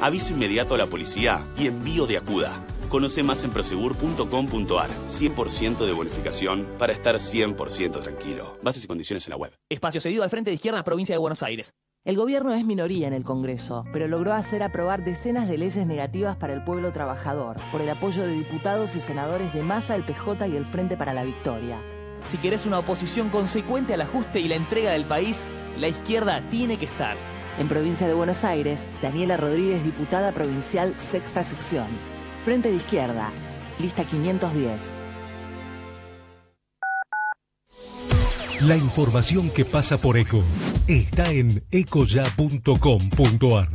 aviso inmediato a la policía y envío de Acuda. Conoce más en prosegur.com.ar. 100% de bonificación para estar 100% tranquilo. Bases y condiciones en la web. Espacio cedido al Frente de Izquierda, provincia de Buenos Aires. El gobierno es minoría en el Congreso, pero logró hacer aprobar decenas de leyes negativas para el pueblo trabajador, por el apoyo de diputados y senadores de Masa, el PJ y el Frente para la Victoria. Si querés una oposición consecuente al ajuste y la entrega del país, la izquierda tiene que estar. En provincia de Buenos Aires, Daniela Rodríguez, diputada provincial, sexta sección. Frente de Izquierda, lista 510. La información que pasa por ECO está en ecoya.com.ar.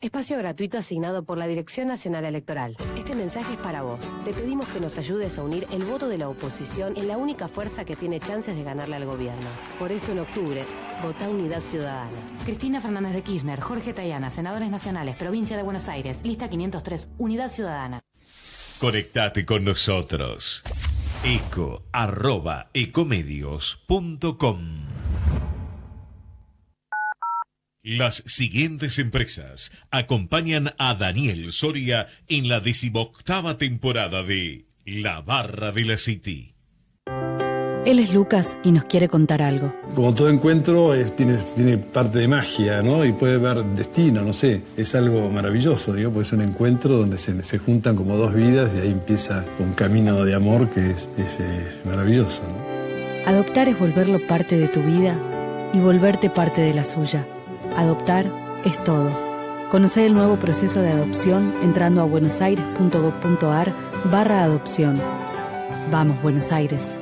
Espacio gratuito asignado por la Dirección Nacional Electoral. Este mensaje es para vos. Te pedimos que nos ayudes a unir el voto de la oposición en la única fuerza que tiene chances de ganarle al gobierno. Por eso en octubre, vota Unidad Ciudadana. Cristina Fernández de Kirchner, Jorge Tayana, Senadores Nacionales, Provincia de Buenos Aires, lista 503, Unidad Ciudadana. Conectate con nosotros. Eco arroba ecomedios.com Las siguientes empresas acompañan a Daniel Soria en la decimoctava temporada de La Barra de la City. Él es Lucas y nos quiere contar algo. Como todo encuentro eh, tiene, tiene parte de magia, ¿no? Y puede haber destino, no sé. Es algo maravilloso, digo, porque es un encuentro donde se, se juntan como dos vidas y ahí empieza un camino de amor que es, es- es maravilloso, ¿no? Adoptar es volverlo parte de tu vida y volverte parte de la suya. Adoptar es todo. Conoce el nuevo proceso de adopción entrando a buenosaires.gov.ar barra adopción. Vamos, Buenos Aires.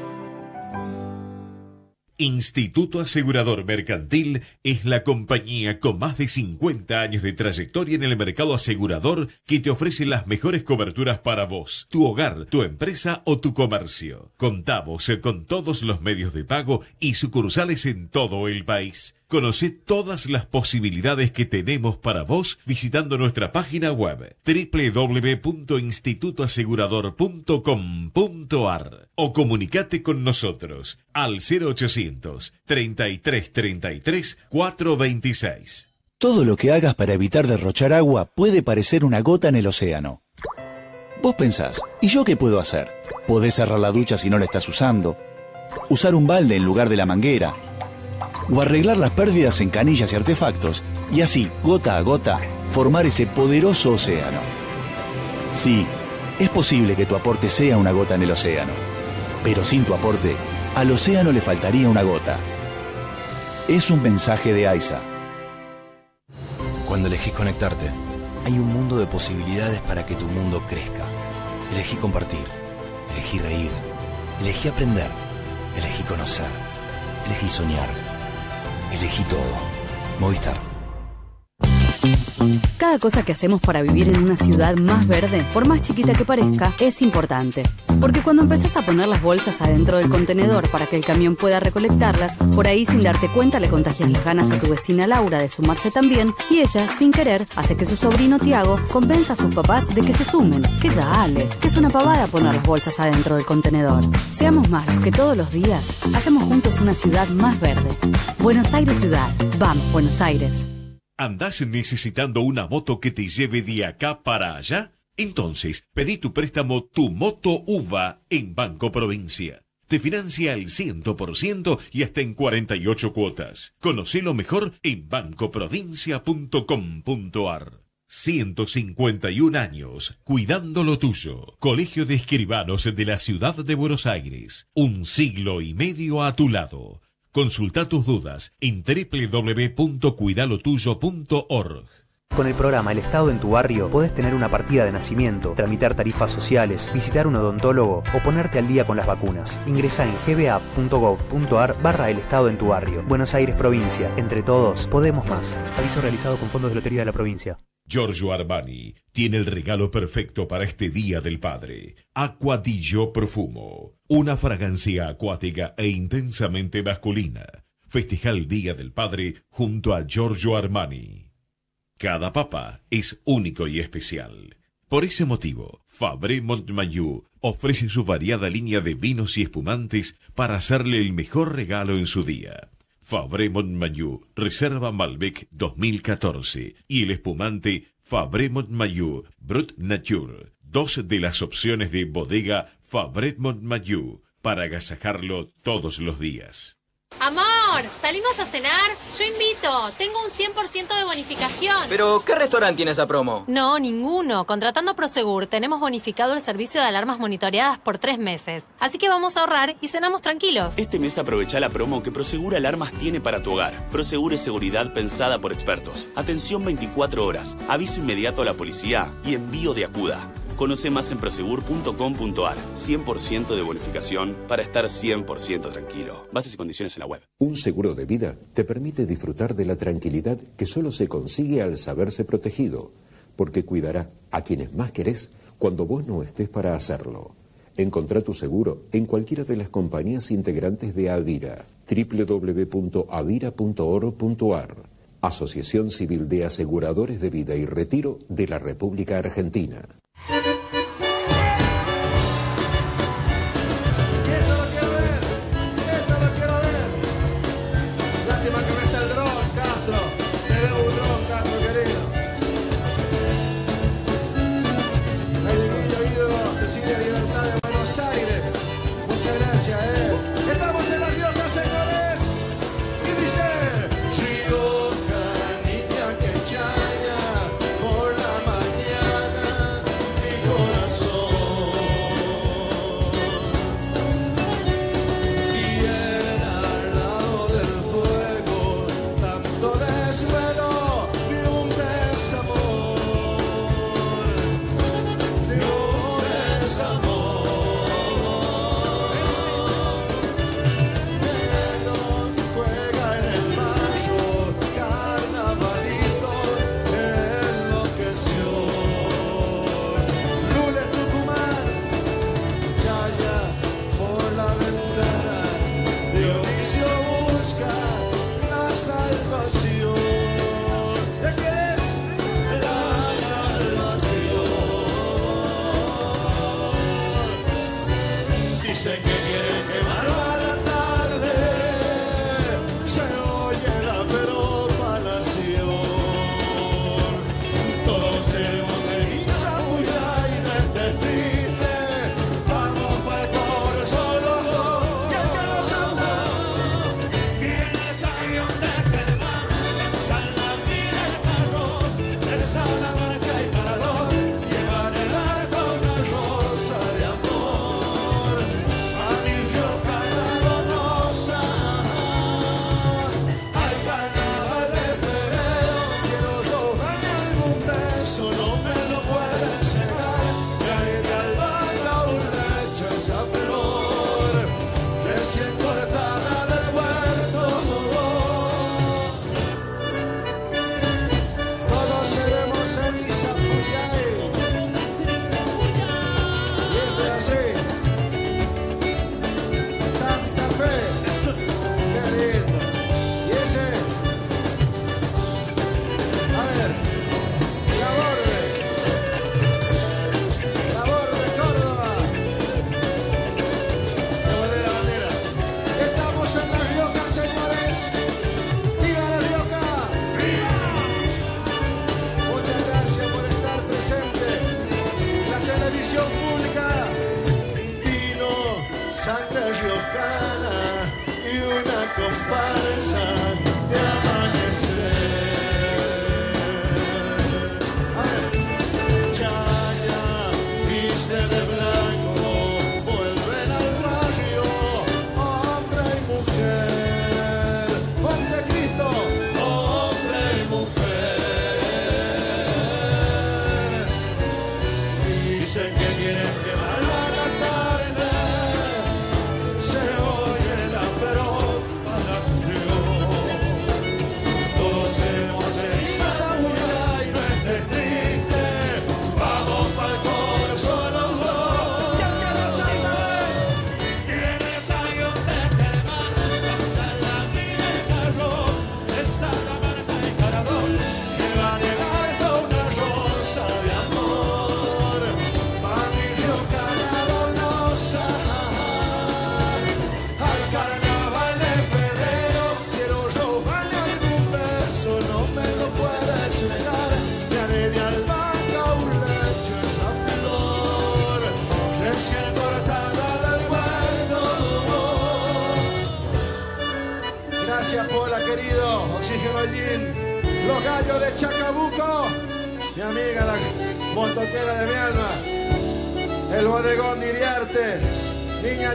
Instituto Asegurador Mercantil es la compañía con más de 50 años de trayectoria en el mercado asegurador que te ofrece las mejores coberturas para vos, tu hogar, tu empresa o tu comercio. Contamos con todos los medios de pago y sucursales en todo el país. Conoce todas las posibilidades que tenemos para vos visitando nuestra página web www.institutoasegurador.com.ar o comunicate con nosotros al 0800 33 33 426. Todo lo que hagas para evitar derrochar agua puede parecer una gota en el océano. Vos pensás, ¿y yo qué puedo hacer? Podés cerrar la ducha si no la estás usando, usar un balde en lugar de la manguera, o arreglar las pérdidas en canillas y artefactos, y así, gota a gota, formar ese poderoso océano. Sí, es posible que tu aporte sea una gota en el océano, pero sin tu aporte, al océano le faltaría una gota. Es un mensaje de AISA. Cuando elegís conectarte, hay un mundo de posibilidades para que tu mundo crezca. Elegí compartir, elegí reír, elegí aprender, elegí conocer, elegí soñar, elegí todo. Movistar. Cada cosa que hacemos para vivir en una ciudad más verde, por más chiquita que parezca, es importante. Porque cuando empezás a poner las bolsas adentro del contenedor para que el camión pueda recolectarlas, por ahí sin darte cuenta le contagias las ganas a tu vecina Laura de sumarse también y ella, sin querer, hace que su sobrino Tiago convenza a sus papás de que se sumen. Que dale, que es una pavada poner las bolsas adentro del contenedor. Seamos más los que todos los días hacemos juntos una ciudad más verde. Buenos Aires Ciudad. Vamos, Buenos Aires. ¿Andás necesitando una moto que te lleve de acá para allá? Entonces, pedí tu préstamo Tu Moto UVA en Banco Provincia. Te financia al 100% y hasta en 48 cuotas. Conocelo mejor en bancoprovincia.com.ar. 151 años, cuidando lo tuyo. Colegio de Escribanos de la Ciudad de Buenos Aires. Un siglo y medio a tu lado. Consulta tus dudas en www.cuidalotuyo.org. Con el programa El Estado en tu barrio podés tener una partida de nacimiento, tramitar tarifas sociales, visitar un odontólogo o ponerte al día con las vacunas. Ingresa en gba.gov.ar barra El Estado en tu barrio. Buenos Aires Provincia. Entre todos, podemos más. Aviso realizado con fondos de Lotería de la Provincia. Giorgio Armani tiene el regalo perfecto para este Día del Padre. Aquadillo Profumo. Una fragancia acuática e intensamente masculina. Festeja el Día del Padre junto a Giorgio Armani. Cada papá es único y especial. Por ese motivo, Fabre Montmayor ofrece su variada línea de vinos y espumantes para hacerle el mejor regalo en su día. Fabré Montmayor, Reserva Malbec 2014 y el espumante Fabré Montmayor Brut Nature, dos de las opciones de bodega Fabré Montmayor para agasajarlo todos los días. Amor, ¿salimos a cenar? Yo invito. Tengo un 100% de bonificación. Pero, ¿qué restaurante tiene esa promo? No, ninguno. Contratando Prosegur, tenemos bonificado el servicio de alarmas monitoreadas por tres meses. Así que vamos a ahorrar y cenamos tranquilos. Este mes aprovecha la promo que Prosegur Alarmas tiene para tu hogar. Prosegur es seguridad pensada por expertos. Atención 24 horas, aviso inmediato a la policía y envío de acuda. Conoce más en prosegur.com.ar. 100% de bonificación para estar 100% tranquilo. Bases y condiciones en la web. Un seguro de vida te permite disfrutar de la tranquilidad que solo se consigue al saberse protegido, porque cuidará a quienes más querés cuando vos no estés para hacerlo. Encontrá tu seguro en cualquiera de las compañías integrantes de Avira. www.avira.oro.ar Asociación Civil de Aseguradores de Vida y Retiro de la República Argentina. Thank you.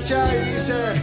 Jack Joe, sir.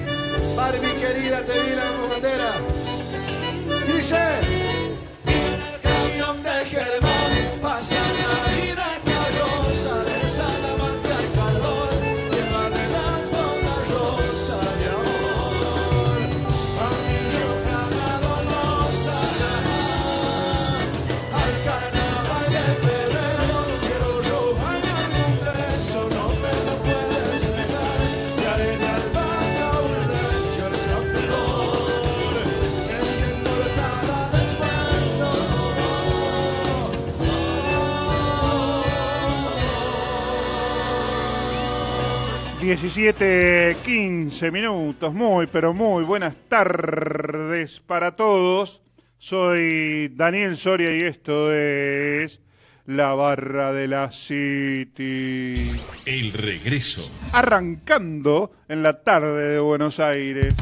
17, 15 minutos, muy, pero muy buenas tardes para todos. Soy Daniel Soria y esto es La Barra de la City. El regreso. Arrancando en la tarde de Buenos Aires.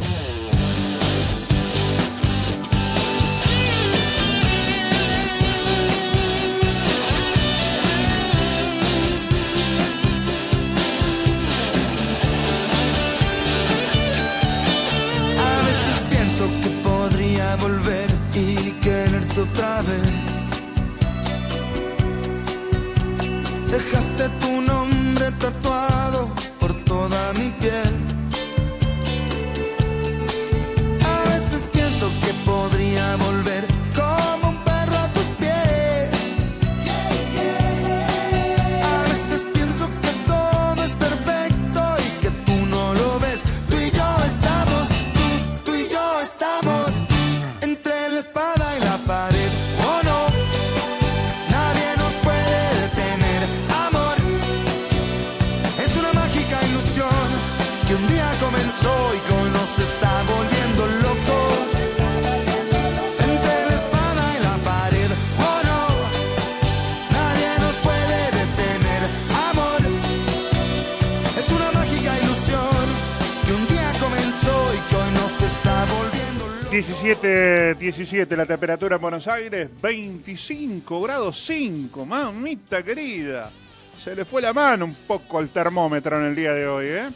17, 17 la temperatura en Buenos Aires, 25 grados 5, mamita querida. Se le fue la mano un poco al termómetro en el día de hoy, ¿eh?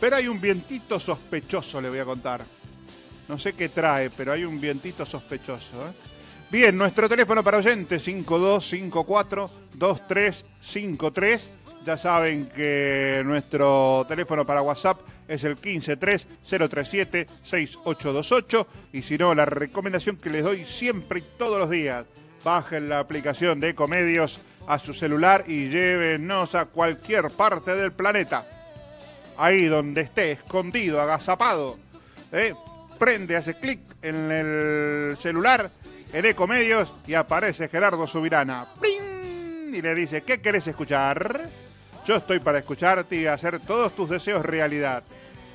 Pero hay un vientito sospechoso, le voy a contar. No sé qué trae, pero hay un vientito sospechoso, ¿eh? Bien, nuestro teléfono para oyentes, 5254-2353. Ya saben que nuestro teléfono para WhatsApp es el 153037-6828. Y si no, la recomendación que les doy siempre y todos los días, bajen la aplicación de Ecomedios a su celular y llévenos a cualquier parte del planeta. Ahí donde esté, escondido, agazapado. ¿eh? Prende, hace clic en el celular, en Ecomedios, y aparece Gerardo Subirana. ¡Pling! Y le dice, ¿qué querés escuchar? Yo estoy para escucharte y hacer todos tus deseos realidad.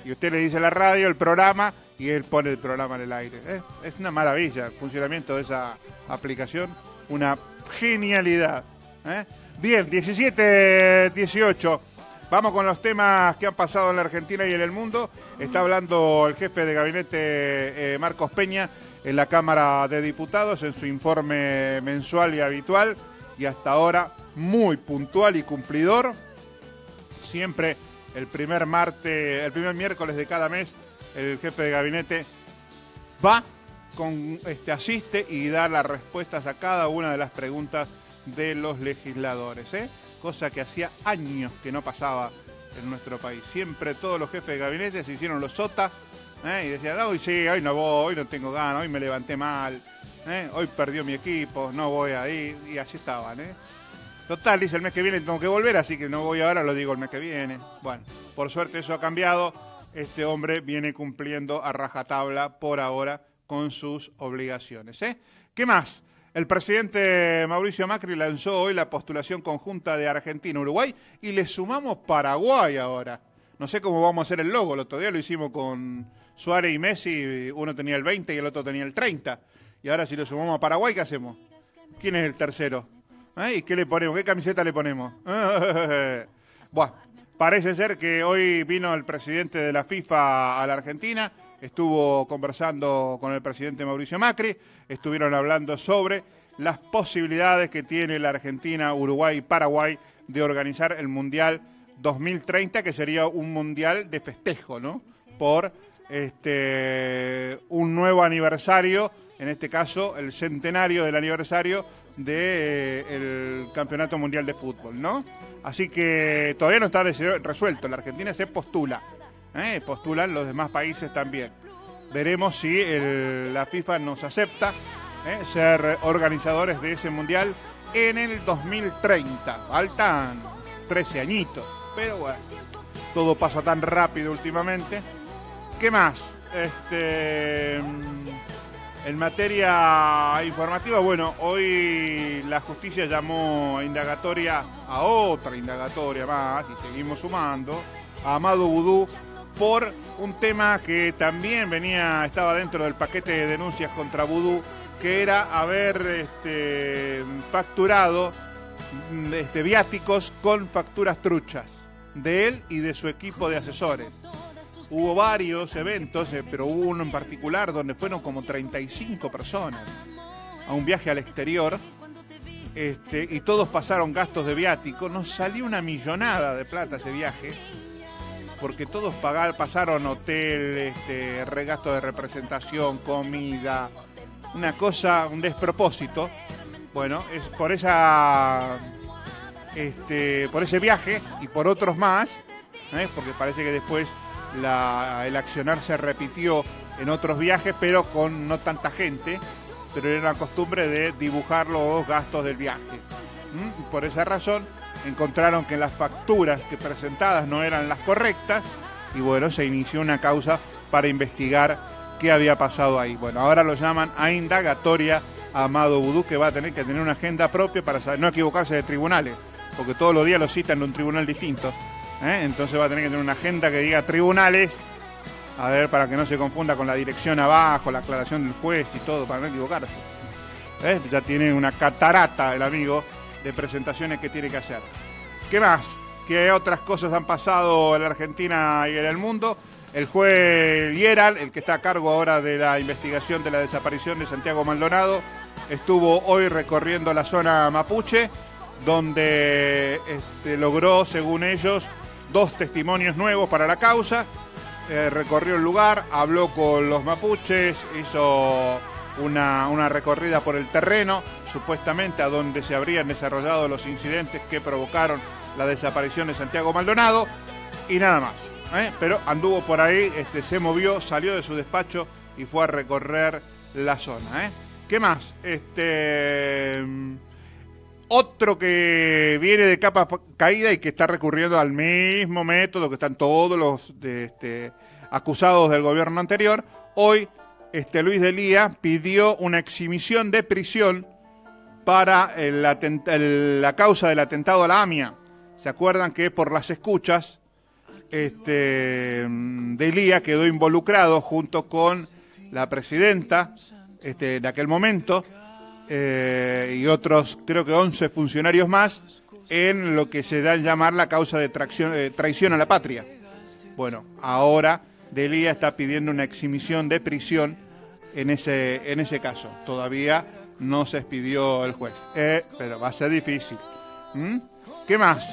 Y usted le dice la radio, el programa, y él pone el programa en el aire. ¿eh? Es una maravilla el funcionamiento de esa aplicación, una genialidad. ¿eh? Bien, 17, 18. Vamos con los temas que han pasado en la Argentina y en el mundo. Está hablando el jefe de gabinete eh, Marcos Peña en la Cámara de Diputados en su informe mensual y habitual y hasta ahora muy puntual y cumplidor. Siempre el primer martes, el primer miércoles de cada mes, el jefe de gabinete va con este asiste y da las respuestas a cada una de las preguntas de los legisladores, ¿eh? cosa que hacía años que no pasaba en nuestro país. Siempre todos los jefes de gabinete se hicieron los sota ¿eh? y decían, hoy sí, hoy no voy, hoy no tengo ganas, hoy me levanté mal, ¿eh? hoy perdió mi equipo, no voy ahí, y así estaban. Total, dice el mes que viene tengo que volver, así que no voy ahora, lo digo el mes que viene. Bueno, por suerte eso ha cambiado. Este hombre viene cumpliendo a rajatabla por ahora con sus obligaciones. ¿eh? ¿Qué más? El presidente Mauricio Macri lanzó hoy la postulación conjunta de Argentina-Uruguay y le sumamos Paraguay ahora. No sé cómo vamos a hacer el logo, el otro día lo hicimos con Suárez y Messi, uno tenía el 20 y el otro tenía el 30. Y ahora si lo sumamos a Paraguay, ¿qué hacemos? ¿Quién es el tercero? ¿Y qué le ponemos? ¿Qué camiseta le ponemos? Buah, parece ser que hoy vino el presidente de la FIFA a la Argentina estuvo conversando con el presidente Mauricio Macri, estuvieron hablando sobre las posibilidades que tiene la Argentina, Uruguay y Paraguay de organizar el Mundial 2030, que sería un mundial de festejo, ¿no? Por este, un nuevo aniversario, en este caso el centenario del aniversario del Campeonato Mundial de Fútbol, ¿no? Así que todavía no está resuelto, la Argentina se postula, ¿eh? postulan los demás países también. Veremos si la FIFA nos acepta ¿eh? ser organizadores de ese mundial en el 2030. Faltan 13 añitos, pero bueno, todo pasa tan rápido últimamente. ¿Qué más? Este, mm, en materia informativa, bueno, hoy la justicia llamó a indagatoria a otra indagatoria más y seguimos sumando a Amado Vudú por un tema que también venía, estaba dentro del paquete de denuncias contra Vudú, que era haber este, facturado este, viáticos con facturas truchas de él y de su equipo de asesores. Hubo varios eventos, eh, pero hubo uno en particular donde fueron como 35 personas a un viaje al exterior este, y todos pasaron gastos de viático. Nos salió una millonada de plata ese viaje porque todos pagar, pasaron hotel, este, regasto de representación, comida, una cosa, un despropósito. Bueno, es por esa este, por ese viaje y por otros más, ¿eh? porque parece que después la- el accionar se repitió en otros viajes, pero con no tanta gente, pero era una costumbre de dibujar los gastos del viaje. ¿m? Y Por esa razón encontraron que las facturas que presentadas no eran las correctas y bueno, se inició una causa para investigar qué había pasado ahí. Bueno, ahora lo llaman a indagatoria a Amado Vudú, que va a tener que tener una agenda propia para no equivocarse de tribunales, porque todos los días lo citan en un tribunal distinto. ¿Eh? Entonces va a tener que tener una agenda que diga tribunales, a ver, para que no se confunda con la dirección abajo, la aclaración del juez y todo, para no equivocarse. ¿Eh? Ya tiene una catarata el amigo de presentaciones que tiene que hacer. ¿Qué más? ¿Qué otras cosas han pasado en la Argentina y en el mundo? El juez Lieral, el que está a cargo ahora de la investigación de la desaparición de Santiago Maldonado, estuvo hoy recorriendo la zona mapuche, donde este, logró, según ellos, dos testimonios nuevos para la causa. Eh, recorrió el lugar, habló con los mapuches, hizo una, una recorrida por el terreno, supuestamente a donde se habrían desarrollado los incidentes que provocaron la desaparición de Santiago Maldonado, y nada más. ¿eh? Pero anduvo por ahí, este, se movió, salió de su despacho y fue a recorrer la zona. ¿eh? ¿Qué más? Este. Otro que viene de capa pa- caída y que está recurriendo al mismo método que están todos los de, este, acusados del gobierno anterior. Hoy, este, Luis de Lía pidió una exhibición de prisión para la causa del atentado a la AMIA. ¿Se acuerdan que por las escuchas este, de Lía quedó involucrado junto con la presidenta este, de aquel momento eh, y otros, creo que 11 funcionarios más, en lo que se da en llamar la causa de tracción- eh, traición a la patria. Bueno, ahora Delía está pidiendo una exhibición de prisión en ese, en ese caso. Todavía no se expidió el juez, Eh, pero va a ser difícil. ¿Mm? ¿Qué más?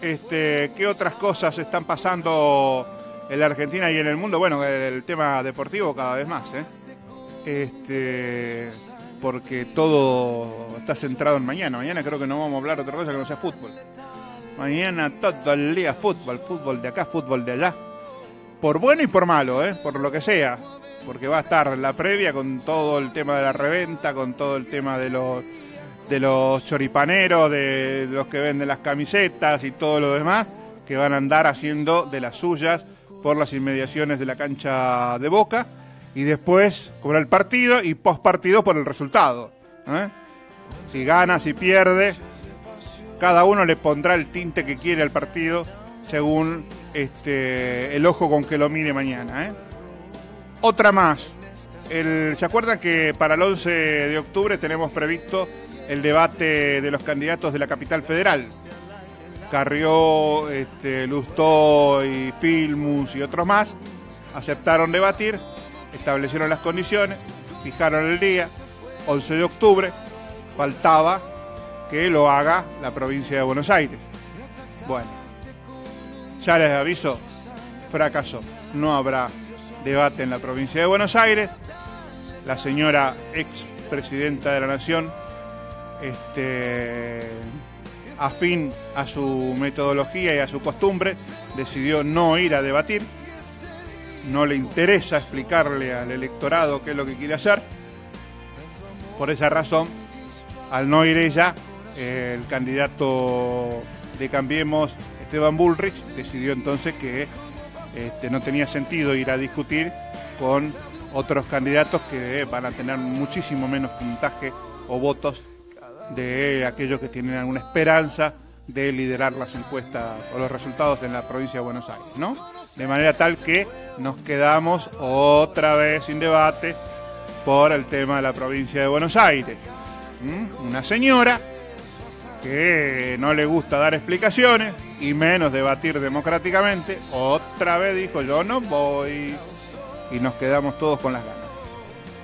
Este, ¿Qué otras cosas están pasando en la Argentina y en el mundo? Bueno, el, tema deportivo cada vez más, ¿eh? Este, porque todo está centrado en mañana. Mañana creo que no vamos a hablar otra cosa que no sea fútbol. Mañana todo el día fútbol, fútbol de acá, fútbol de allá. Por bueno y por malo, ¿eh? por lo que sea. Porque va a estar la previa con todo el tema de la reventa, con todo el tema de los, de los choripaneros, de los que venden las camisetas y todo lo demás, que van a andar haciendo de las suyas por las inmediaciones de la cancha de Boca. Y después con el partido y post partido por el resultado. ¿eh? Si gana, si pierde, cada uno le pondrá el tinte que quiere al partido según este, el ojo con que lo mire mañana. ¿eh? Otra más. El- ¿Se acuerdan que para el 11 de octubre tenemos previsto el debate de los candidatos de la capital federal? Carrió, este, Lustó y Filmus y otros más aceptaron debatir establecieron las condiciones, fijaron el día, 11 de octubre, faltaba que lo haga la provincia de Buenos Aires. Bueno, ya les aviso, fracasó. No habrá debate en la provincia de Buenos Aires. La señora ex presidenta de la Nación, este, afín a su metodología y a su costumbre, decidió no ir a debatir. No le interesa explicarle al electorado qué es lo que quiere hacer. Por esa razón, al no ir ella, el candidato de Cambiemos, Esteban Bullrich, decidió entonces que este, no tenía sentido ir a discutir con otros candidatos que van a tener muchísimo menos puntaje o votos de aquellos que tienen alguna esperanza de liderar las encuestas o los resultados en la provincia de Buenos Aires, ¿no? De manera tal que nos quedamos otra vez sin debate por el tema de la provincia de Buenos Aires. ¿Mm? Una señora que no le gusta dar explicaciones y menos debatir democráticamente, otra vez dijo yo no voy y nos quedamos todos con las ganas.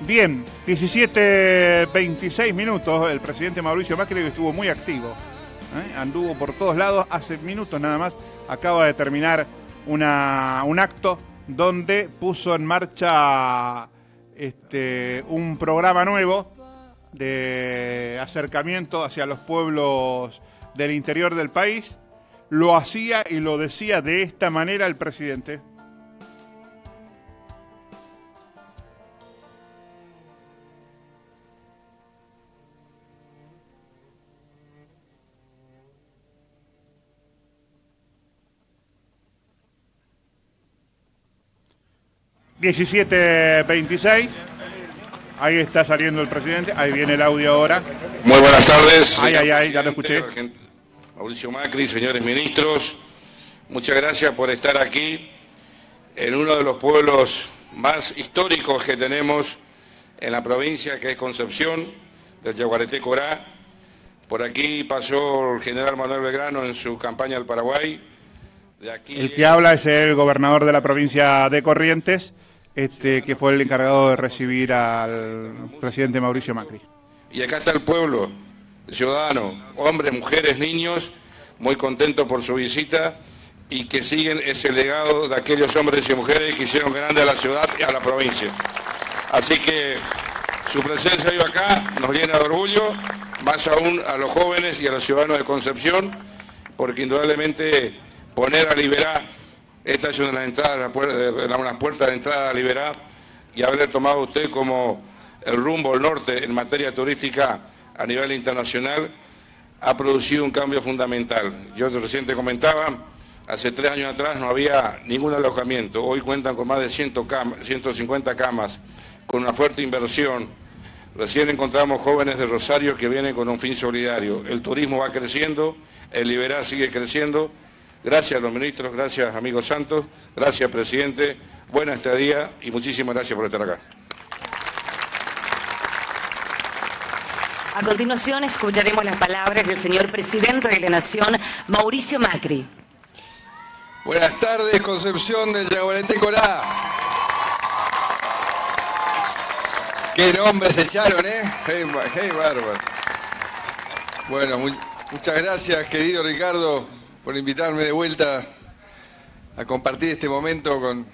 Bien, 17.26 minutos, el presidente Mauricio Macri estuvo muy activo, ¿eh? anduvo por todos lados, hace minutos nada más acaba de terminar una, un acto donde puso en marcha este, un programa nuevo de acercamiento hacia los pueblos del interior del país. Lo hacía y lo decía de esta manera el presidente. ...17.26... Ahí está saliendo el presidente, ahí viene el audio ahora. Muy buenas tardes. Ay, ay, ay, ya lo escuché. Mauricio Macri, señores ministros, muchas gracias por estar aquí en uno de los pueblos más históricos que tenemos en la provincia, que es Concepción, del Yaguareté Corá. Por aquí pasó el general Manuel Belgrano en su campaña al Paraguay. De aquí El que habla es el gobernador de la provincia de Corrientes, este, que fue el encargado de recibir al presidente Mauricio Macri. Y acá está el pueblo, ciudadano, hombres, mujeres, niños, muy contentos por su visita y que siguen ese legado de aquellos hombres y mujeres que hicieron grande a la ciudad y a la provincia. Así que su presencia hoy acá nos llena de orgullo, más aún a los jóvenes y a los ciudadanos de Concepción, porque indudablemente poner a liberar esta es una de las entradas, la puerta- de- una puerta de entrada a liberar y haber tomado usted como el rumbo al norte en materia turística a nivel internacional ha producido un cambio fundamental. Yo recién te comentaba, hace tres años atrás no había ningún alojamiento, hoy cuentan con más de 100 cam- 150 camas, con una fuerte inversión. Recién encontramos jóvenes de Rosario que vienen con un fin solidario. El turismo va creciendo, el Liberá sigue creciendo. Gracias a los ministros, gracias amigos santos, gracias presidente, buena estadía y muchísimas gracias por estar acá. A continuación escucharemos las palabras del señor presidente de la Nación, Mauricio Macri. Buenas tardes, Concepción del Yaguareté Corá. Qué nombres echaron, ¿eh? Hey, hey, bárbaro. Bueno, mu- muchas gracias, querido Ricardo, por invitarme de vuelta a compartir este momento con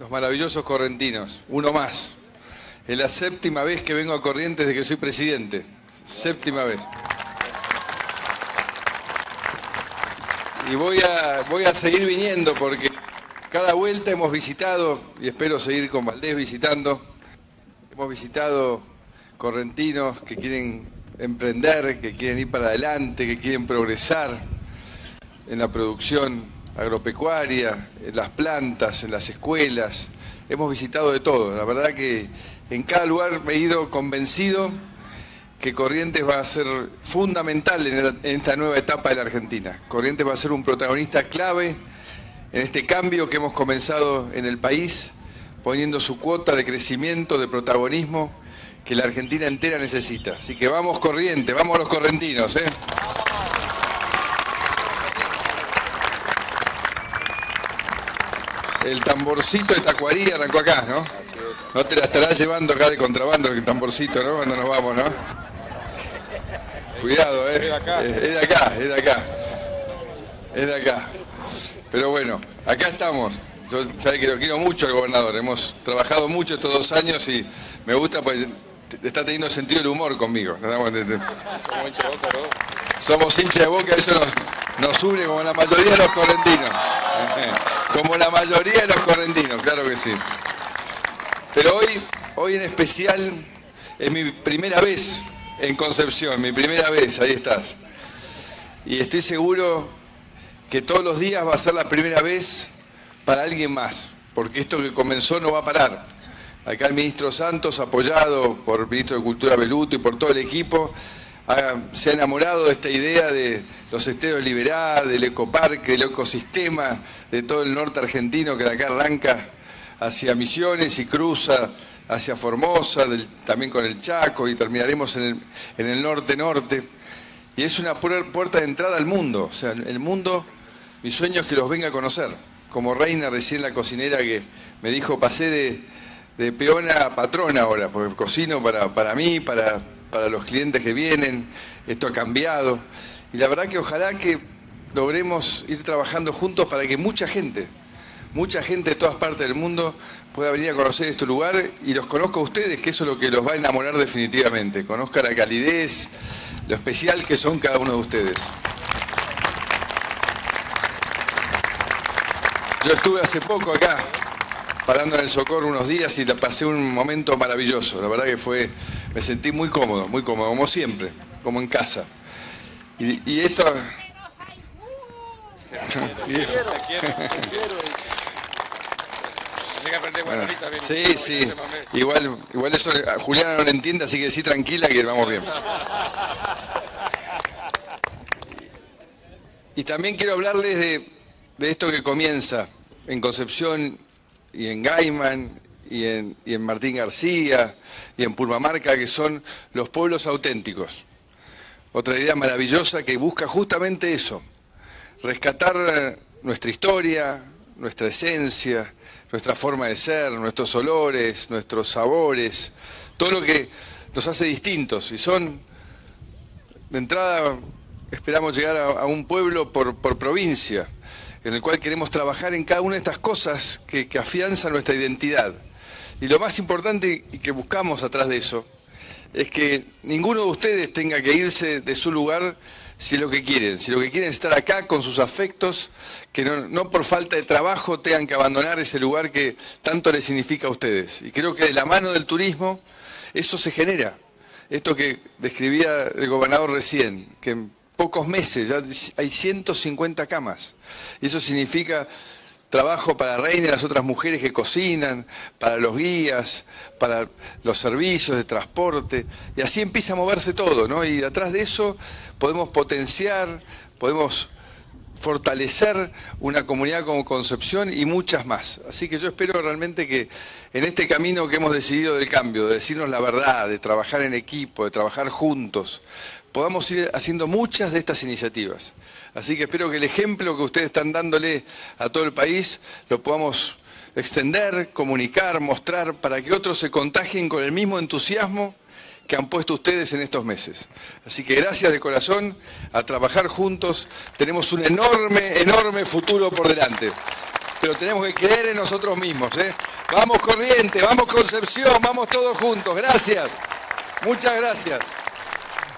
los maravillosos correntinos. Uno más. Es la séptima vez que vengo a Corrientes desde que soy presidente. Séptima vez. Y voy a, voy a seguir viniendo porque cada vuelta hemos visitado, y espero seguir con Valdés visitando, hemos visitado correntinos que quieren emprender, que quieren ir para adelante, que quieren progresar en la producción agropecuaria, en las plantas, en las escuelas. Hemos visitado de todo. La verdad que en cada lugar me he ido convencido que Corrientes va a ser fundamental en, esta nueva etapa de la Argentina. Corrientes va a ser un protagonista clave en este cambio que hemos comenzado en el país, poniendo su cuota de crecimiento, de protagonismo que la Argentina entera necesita. Así que vamos Corrientes, vamos los correntinos. ¿eh? El tamborcito de Tacuarí arrancó acá, ¿no? No te la estarás llevando acá de contrabando el tamborcito, ¿no? Cuando nos vamos, ¿no? Cuidado, ¿eh? Es de acá, es de acá. Es de acá. Pero bueno, acá estamos. Yo sabe que lo quiero mucho al gobernador. Hemos trabajado mucho estos dos años y me gusta pues está teniendo sentido el humor conmigo. Somos hincha de boca, eso nos, nos une como la mayoría de los correntinos. Como la mayoría de los correntinos, claro que sí. Pero hoy, hoy en especial, es mi primera vez en Concepción, mi primera vez, ahí estás. Y estoy seguro que todos los días va a ser la primera vez para alguien más, porque esto que comenzó no va a parar. Acá el ministro Santos, apoyado por el ministro de Cultura Beluto y por todo el equipo, se ha enamorado de esta idea de los esteros liberados, del ecoparque, del ecosistema de todo el norte argentino que de acá arranca hacia Misiones y cruza hacia Formosa, también con el Chaco y terminaremos en el, norte-norte. Y es una puerta de entrada al mundo, o sea, el mundo, mi sueño es que los venga a conocer. Como reina recién la cocinera que me dijo, pasé de, de peona a patrona ahora, porque cocino para, para mí, para, para los clientes que vienen, esto ha cambiado. Y la verdad que ojalá que logremos ir trabajando juntos para que mucha gente, mucha gente de todas partes del mundo pueda venir a conocer este lugar y los conozca a ustedes, que eso es lo que los va a enamorar definitivamente. Conozca la calidez, lo especial que son cada uno de ustedes. Yo estuve hace poco acá, parando en el Socorro unos días y pasé un momento maravilloso. La verdad que fue, me sentí muy cómodo, muy cómodo, como siempre, como en casa. Y, esto... y eso. sí, sí. Igual, igual eso Juliana no lo entiende, así que sí, tranquila que vamos bien. Y también quiero hablarles de, de esto que comienza en Concepción y en Gaiman y en, y en Martín García y en Purmamarca, que son los pueblos auténticos. Otra idea maravillosa que busca justamente eso, rescatar nuestra historia, nuestra esencia, nuestra forma de ser, nuestros olores, nuestros sabores, todo lo que nos hace distintos. Y son, de entrada, esperamos llegar a, un pueblo por, por provincia en el cual queremos trabajar en cada una de estas cosas que, afianzan nuestra identidad. Y lo más importante y que buscamos atrás de eso es que ninguno de ustedes tenga que irse de su lugar si es lo que quieren, si lo que quieren es estar acá con sus afectos, que no, por falta de trabajo tengan que abandonar ese lugar que tanto les significa a ustedes. Y creo que de la mano del turismo eso se genera. Esto que describía el gobernador recién, que pocos meses, ya hay 150 camas. Y eso significa trabajo para Reina y las otras mujeres que cocinan, para los guías, para los servicios de transporte, y así empieza a moverse todo, ¿no? Y atrás de eso podemos potenciar, podemos fortalecer una comunidad como Concepción y muchas más. Así que yo espero realmente que en este camino que hemos decidido del cambio, de decirnos la verdad, de trabajar en equipo, de trabajar juntos, podamos ir haciendo muchas de estas iniciativas. Así que espero que el ejemplo que ustedes están dándole a todo el país lo podamos extender, comunicar, mostrar, para que otros se contagien con el mismo entusiasmo que han puesto ustedes en estos meses. Así que gracias de corazón, a trabajar juntos, tenemos un enorme, enorme futuro por delante. Pero tenemos que creer en nosotros mismos. ¿eh? Vamos Corriente, vamos Concepción, vamos todos juntos. Gracias. Muchas gracias.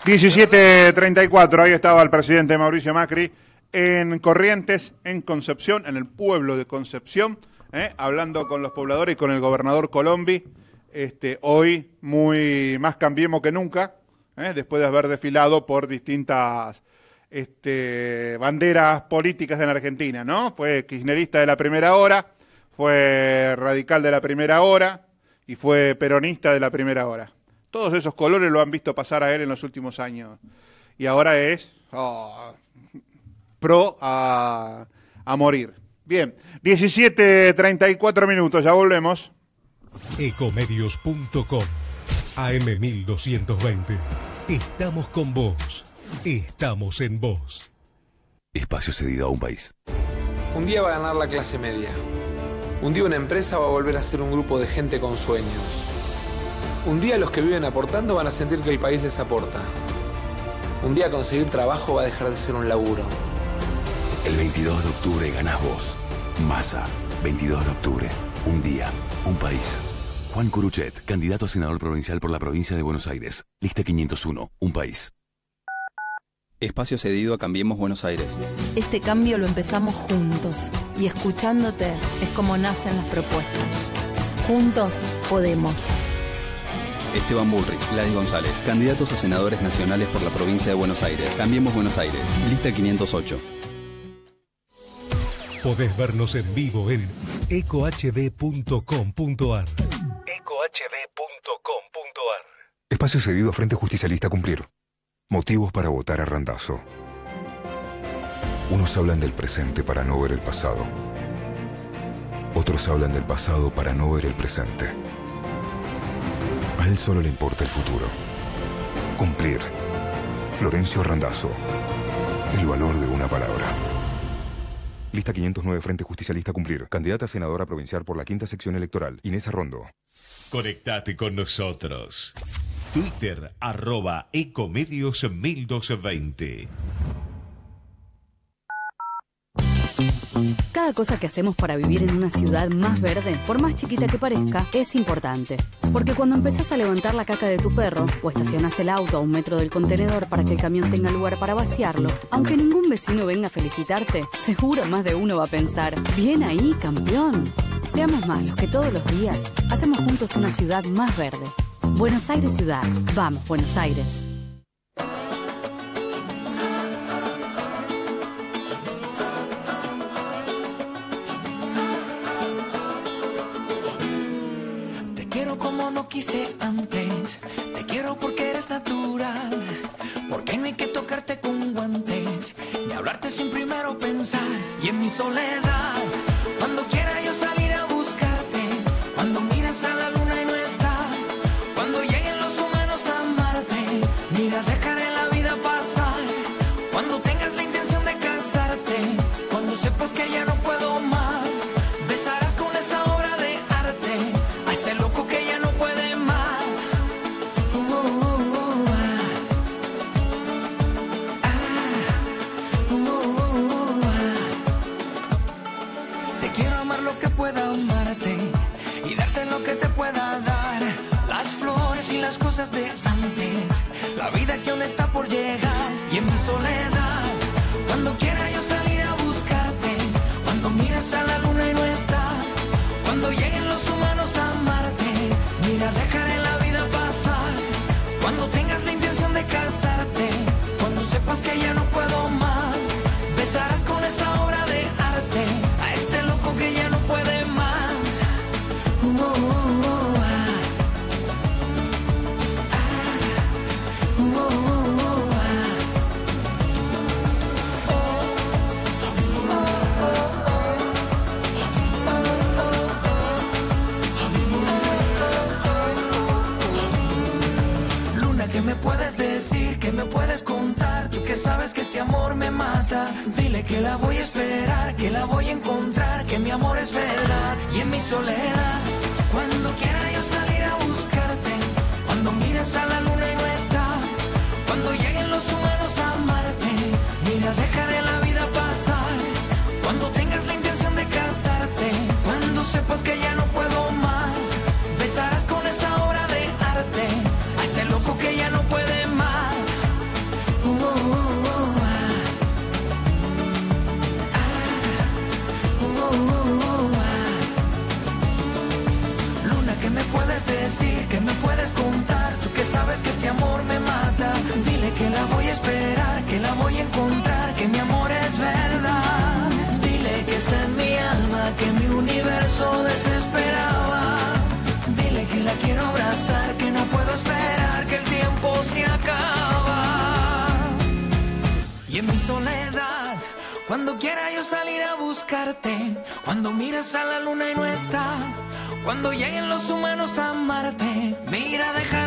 17.34, ahí estaba el presidente Mauricio Macri en Corrientes, en Concepción, en el pueblo de Concepción, ¿eh? hablando con los pobladores y con el gobernador Colombi. Este, hoy muy más cambiemos que nunca, ¿eh? después de haber desfilado por distintas este, banderas políticas en Argentina, ¿no? Fue kirchnerista de la primera hora, fue radical de la primera hora y fue peronista de la primera hora. Todos esos colores lo han visto pasar a él en los últimos años. Y ahora es oh, pro a, a morir. Bien, 17.34 minutos, ya volvemos. Ecomedios.com AM1220. Estamos con vos. Estamos en vos. Espacio cedido a un país. Un día va a ganar la clase media. Un día una empresa va a volver a ser un grupo de gente con sueños. Un día los que viven aportando van a sentir que el país les aporta. Un día conseguir trabajo va a dejar de ser un laburo. El 22 de octubre ganás vos. Masa, 22 de octubre. Un día, un país. Juan Curuchet, candidato a senador provincial por la provincia de Buenos Aires. Lista 501, un país. Espacio cedido a Cambiemos Buenos Aires. Este cambio lo empezamos juntos y escuchándote es como nacen las propuestas. Juntos podemos. Esteban Bullrich, Gladys González, candidatos a senadores nacionales por la provincia de Buenos Aires. Cambiemos Buenos Aires. Lista 508. Podés vernos en vivo en ecohd.com.ar. Espacio cedido a Frente Justicialista Cumplir. Motivos para votar a Randazo. Unos hablan del presente para no ver el pasado. Otros hablan del pasado para no ver el presente. A él solo le importa el futuro. Cumplir. Florencio Randazo. El valor de una palabra. Lista 509 Frente Justicialista Cumplir. Candidata a senadora provincial por la quinta sección electoral. Inés Arrondo. Conectate con nosotros. Twitter, arroba Ecomedios 1220. Cada cosa que hacemos para vivir en una ciudad más verde, por más chiquita que parezca, es importante. Porque cuando empezás a levantar la caca de tu perro o estacionas el auto a un metro del contenedor para que el camión tenga lugar para vaciarlo, aunque ningún vecino venga a felicitarte, seguro más de uno va a pensar, bien ahí, campeón. Seamos más los que todos los días hacemos juntos una ciudad más verde. Buenos Aires Ciudad. Vamos, Buenos Aires. Cuando lleguen los humanos a amarte, mira, dejará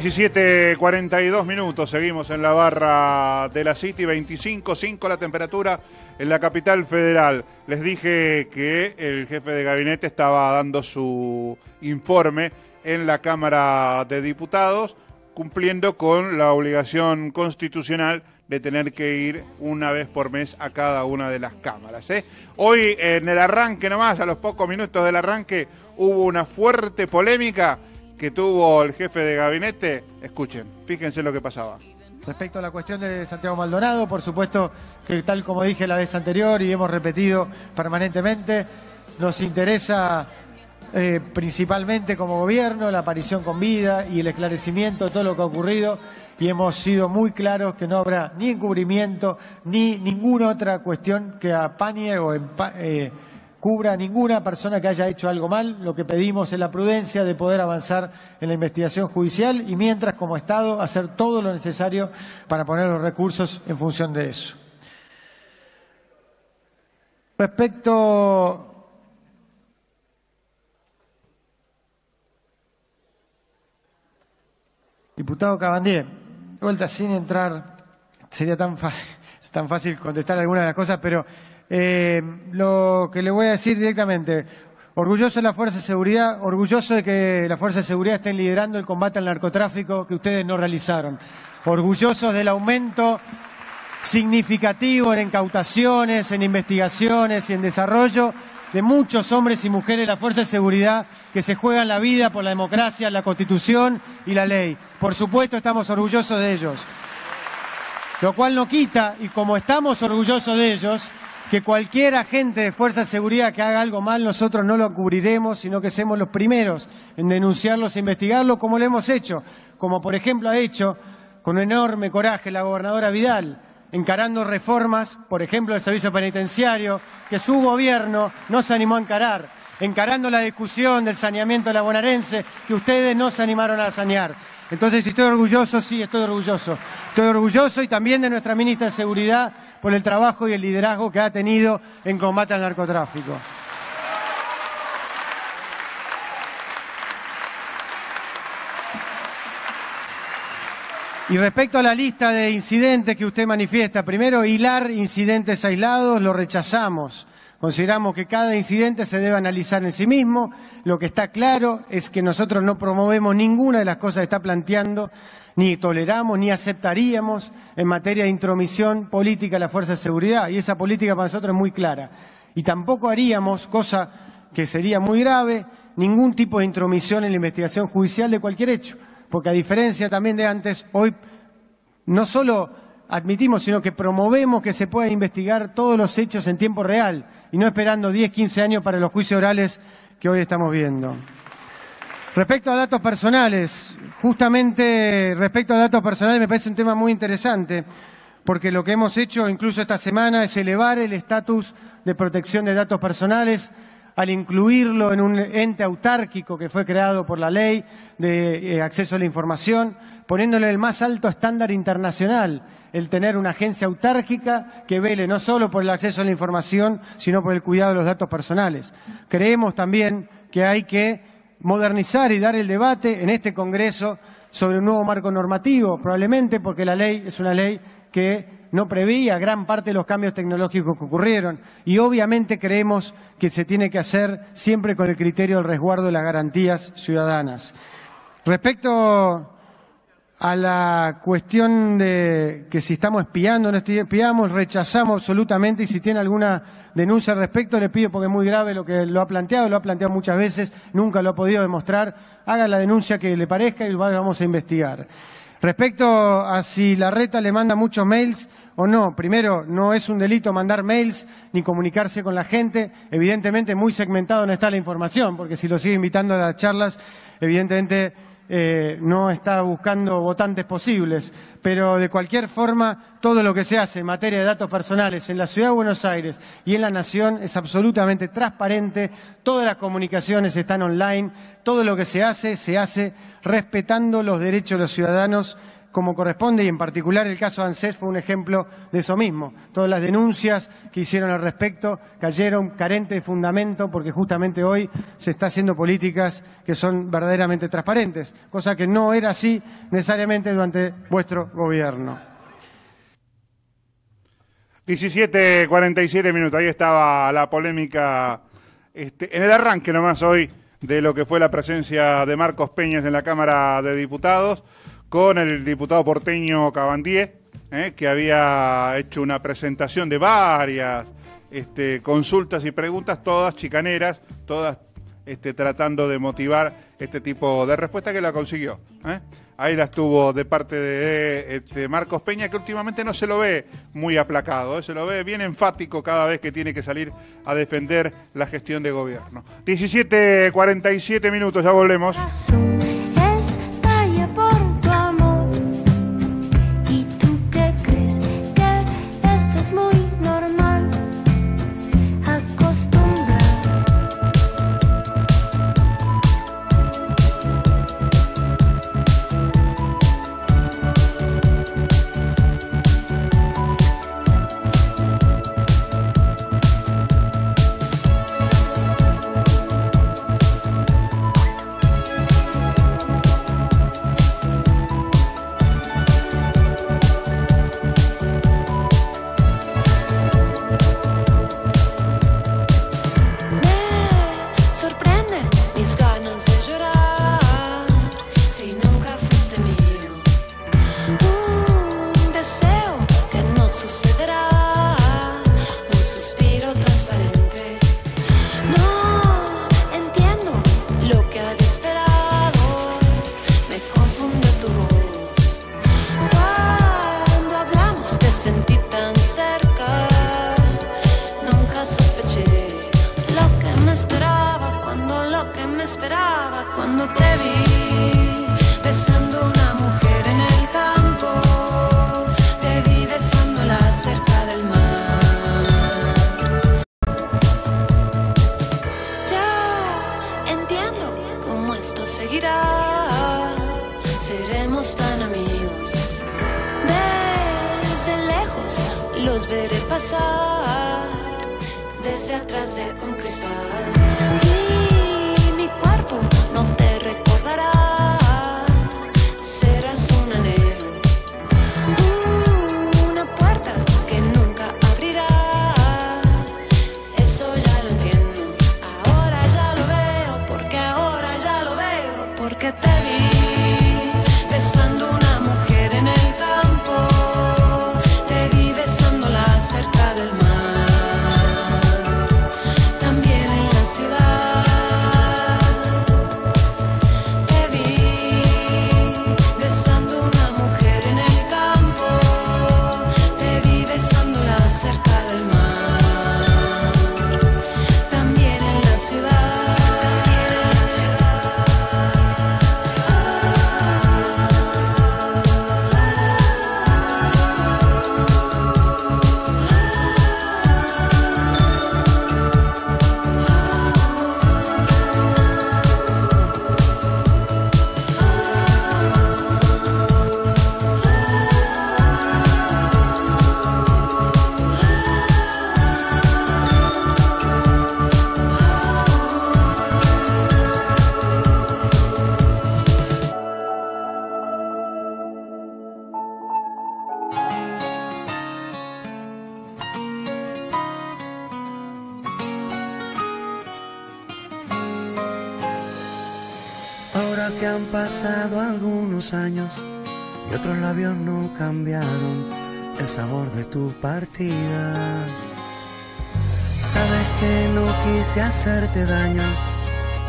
17.42 minutos, seguimos en la barra de la City, 25.5 la temperatura en la capital federal. Les dije que el jefe de gabinete estaba dando su informe en la Cámara de Diputados, cumpliendo con la obligación constitucional de tener que ir una vez por mes a cada una de las cámaras. ¿eh? Hoy en el arranque nomás, a los pocos minutos del arranque, hubo una fuerte polémica que tuvo el jefe de gabinete. Escuchen, fíjense lo que pasaba. Respecto a la cuestión de Santiago Maldonado, por supuesto que tal como dije la vez anterior y hemos repetido permanentemente, nos interesa eh, principalmente como gobierno la aparición con vida y el esclarecimiento de todo lo que ha ocurrido y hemos sido muy claros que no habrá ni encubrimiento ni ninguna otra cuestión que apañe o eh, cubra a ninguna persona que haya hecho algo mal. Lo que pedimos es la prudencia de poder avanzar en la investigación judicial y mientras como Estado hacer todo lo necesario para poner los recursos en función de eso. Respecto Diputado Cabandier, vuelta sin entrar, sería tan fácil, tan fácil contestar algunas de las cosas, pero eh, lo que le voy a decir directamente, orgulloso de la Fuerza de Seguridad, orgulloso de que la Fuerza de Seguridad estén liderando el combate al narcotráfico que ustedes no realizaron, orgullosos del aumento significativo en incautaciones, en investigaciones y en desarrollo de muchos hombres y mujeres de la Fuerza de Seguridad que se juegan la vida por la democracia, la Constitución y la ley. Por supuesto, estamos orgullosos de ellos. Lo cual no quita, y como estamos orgullosos de ellos, que cualquier agente de Fuerza de Seguridad que haga algo mal, nosotros no lo cubriremos, sino que seamos los primeros en denunciarlos e investigarlo, como lo hemos hecho, como por ejemplo ha hecho con enorme coraje la gobernadora Vidal, encarando reformas, por ejemplo, del servicio penitenciario, que su gobierno no se animó a encarar, encarando la discusión del saneamiento de la bonaerense, que ustedes no se animaron a sanear. Entonces, si estoy orgulloso, sí, estoy orgulloso. Estoy orgulloso y también de nuestra ministra de Seguridad por el trabajo y el liderazgo que ha tenido en combate al narcotráfico. Y respecto a la lista de incidentes que usted manifiesta, primero, hilar incidentes aislados, lo rechazamos. Consideramos que cada incidente se debe analizar en sí mismo. Lo que está claro es que nosotros no promovemos ninguna de las cosas que está planteando, ni toleramos, ni aceptaríamos en materia de intromisión política a la Fuerza de Seguridad. Y esa política para nosotros es muy clara. Y tampoco haríamos, cosa que sería muy grave, ningún tipo de intromisión en la investigación judicial de cualquier hecho. Porque a diferencia también de antes, hoy no solo admitimos, sino que promovemos que se puedan investigar todos los hechos en tiempo real y no esperando 10, 15 años para los juicios orales que hoy estamos viendo. Respecto a datos personales, justamente respecto a datos personales me parece un tema muy interesante, porque lo que hemos hecho incluso esta semana es elevar el estatus de protección de datos personales al incluirlo en un ente autárquico que fue creado por la ley de eh, acceso a la información, poniéndole el más alto estándar internacional, el tener una agencia autárquica que vele no solo por el acceso a la información, sino por el cuidado de los datos personales. Creemos también que hay que modernizar y dar el debate en este Congreso sobre un nuevo marco normativo, probablemente porque la ley es una ley que no preveía gran parte de los cambios tecnológicos que ocurrieron y obviamente creemos que se tiene que hacer siempre con el criterio del resguardo de las garantías ciudadanas. Respecto a la cuestión de que si estamos espiando o no espiamos, rechazamos absolutamente y si tiene alguna denuncia al respecto, le pido porque es muy grave lo que lo ha planteado, lo ha planteado muchas veces, nunca lo ha podido demostrar, haga la denuncia que le parezca y vamos a investigar. Respecto a si la reta le manda muchos mails o no, primero, no es un delito mandar mails ni comunicarse con la gente. Evidentemente, muy segmentado no está la información, porque si lo sigue invitando a las charlas, evidentemente eh, no está buscando votantes posibles. Pero de cualquier forma, todo lo que se hace en materia de datos personales en la Ciudad de Buenos Aires y en la Nación es absolutamente transparente. Todas las comunicaciones están online. Todo lo que se hace, se hace respetando los derechos de los ciudadanos como corresponde y en particular el caso de ANSES fue un ejemplo de eso mismo. Todas las denuncias que hicieron al respecto cayeron carentes de fundamento porque justamente hoy se está haciendo políticas que son verdaderamente transparentes, cosa que no era así necesariamente durante vuestro gobierno. 17.47 minutos, ahí estaba la polémica este, en el arranque nomás hoy de lo que fue la presencia de Marcos Peñas en la Cámara de Diputados con el diputado porteño Cabandier, eh, que había hecho una presentación de varias este, consultas y preguntas, todas chicaneras, todas este, tratando de motivar este tipo de respuesta que la consiguió. eh. Ahí la estuvo de parte de este, Marcos Peña, que últimamente no se lo ve muy aplacado, eh, se lo ve bien enfático cada vez que tiene que salir a defender la gestión de gobierno. 17.47 minutos, ya volvemos. Pasado algunos años y otros labios no cambiaron el sabor de tu partida. Sabes que no quise hacerte daño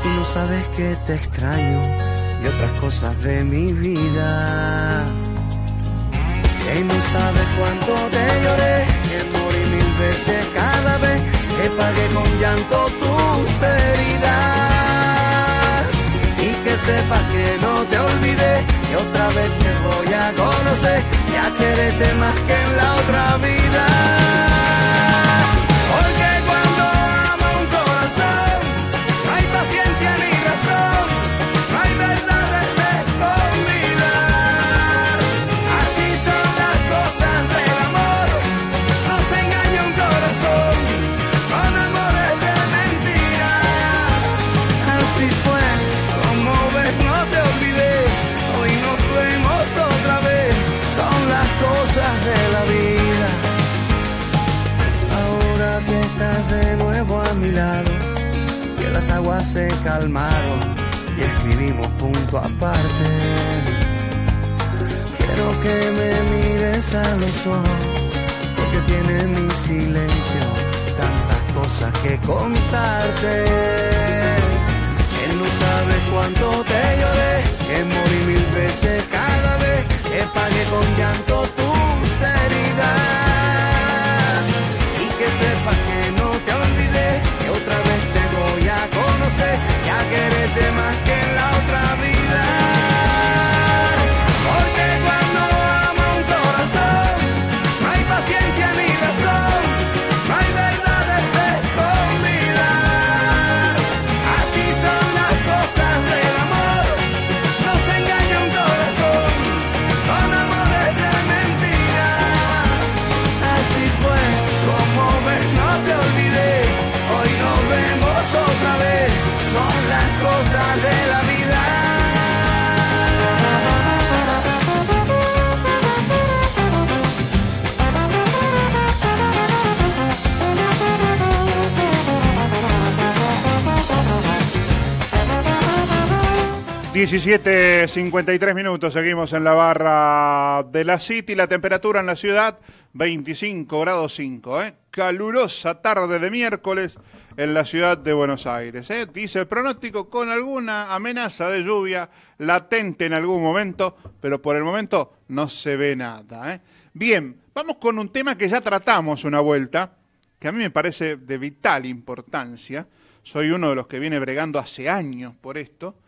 y no sabes que te extraño y otras cosas de mi vida. Y no sabes cuánto te lloré, que morí mil veces cada vez que pagué con llanto tus heridas. Y que no te olvidé, que otra vez te voy a conocer y a quererte más que en la otra vida. Aguas se calmaron y escribimos punto aparte. Quiero que me mires a los ojos, porque tiene mi silencio tantas cosas que contarte. Él no sabe cuánto te lloré, que morí mil veces cada vez que pagué con llanto tus heridas. Y que sepas que no te olvidé, conocer y a quererte más que en la otra vida. 17, 53 minutos, seguimos en la barra de la City, la temperatura en la ciudad 25 grados 5, ¿eh? calurosa tarde de miércoles en la ciudad de Buenos Aires. ¿eh? Dice el pronóstico con alguna amenaza de lluvia latente en algún momento, pero por el momento no se ve nada. ¿eh? Bien, vamos con un tema que ya tratamos una vuelta, que a mí me parece de vital importancia. Soy uno de los que viene bregando hace años por esto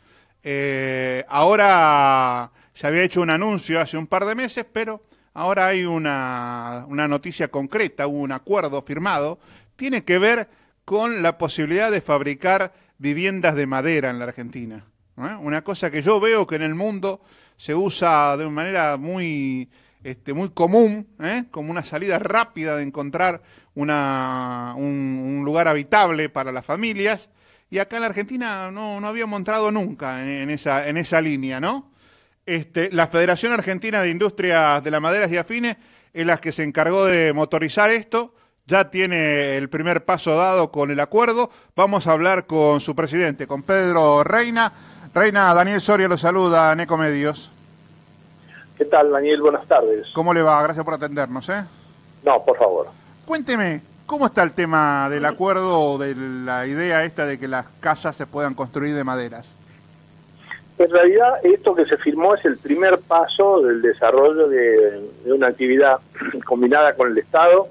eh, ahora se había hecho un anuncio hace un par de meses, pero ahora hay una, una noticia concreta, un acuerdo firmado, tiene que ver con la posibilidad de fabricar viviendas de madera en la Argentina. ¿eh? Una cosa que yo veo que en el mundo se usa de una manera muy, este, muy común, ¿eh? como una salida rápida de encontrar una, un, un lugar habitable para las familias. Y acá en la Argentina no, no habíamos entrado nunca en, en esa, en esa línea, ¿no? Este, la Federación Argentina de Industrias de las Maderas y Afines es la que se encargó de motorizar esto, ya tiene el primer paso dado con el acuerdo. Vamos a hablar con su presidente, con Pedro Reina. Reina, Daniel Soria lo saluda, Necomedios. ¿Qué tal, Daniel? Buenas tardes. ¿Cómo le va? Gracias por atendernos, ¿eh? No, por favor. Cuénteme, ¿cómo está el tema del acuerdo o de la idea esta de que las casas se puedan construir de maderas? En realidad, esto que se firmó es el primer paso del desarrollo de, de una actividad combinada con el Estado,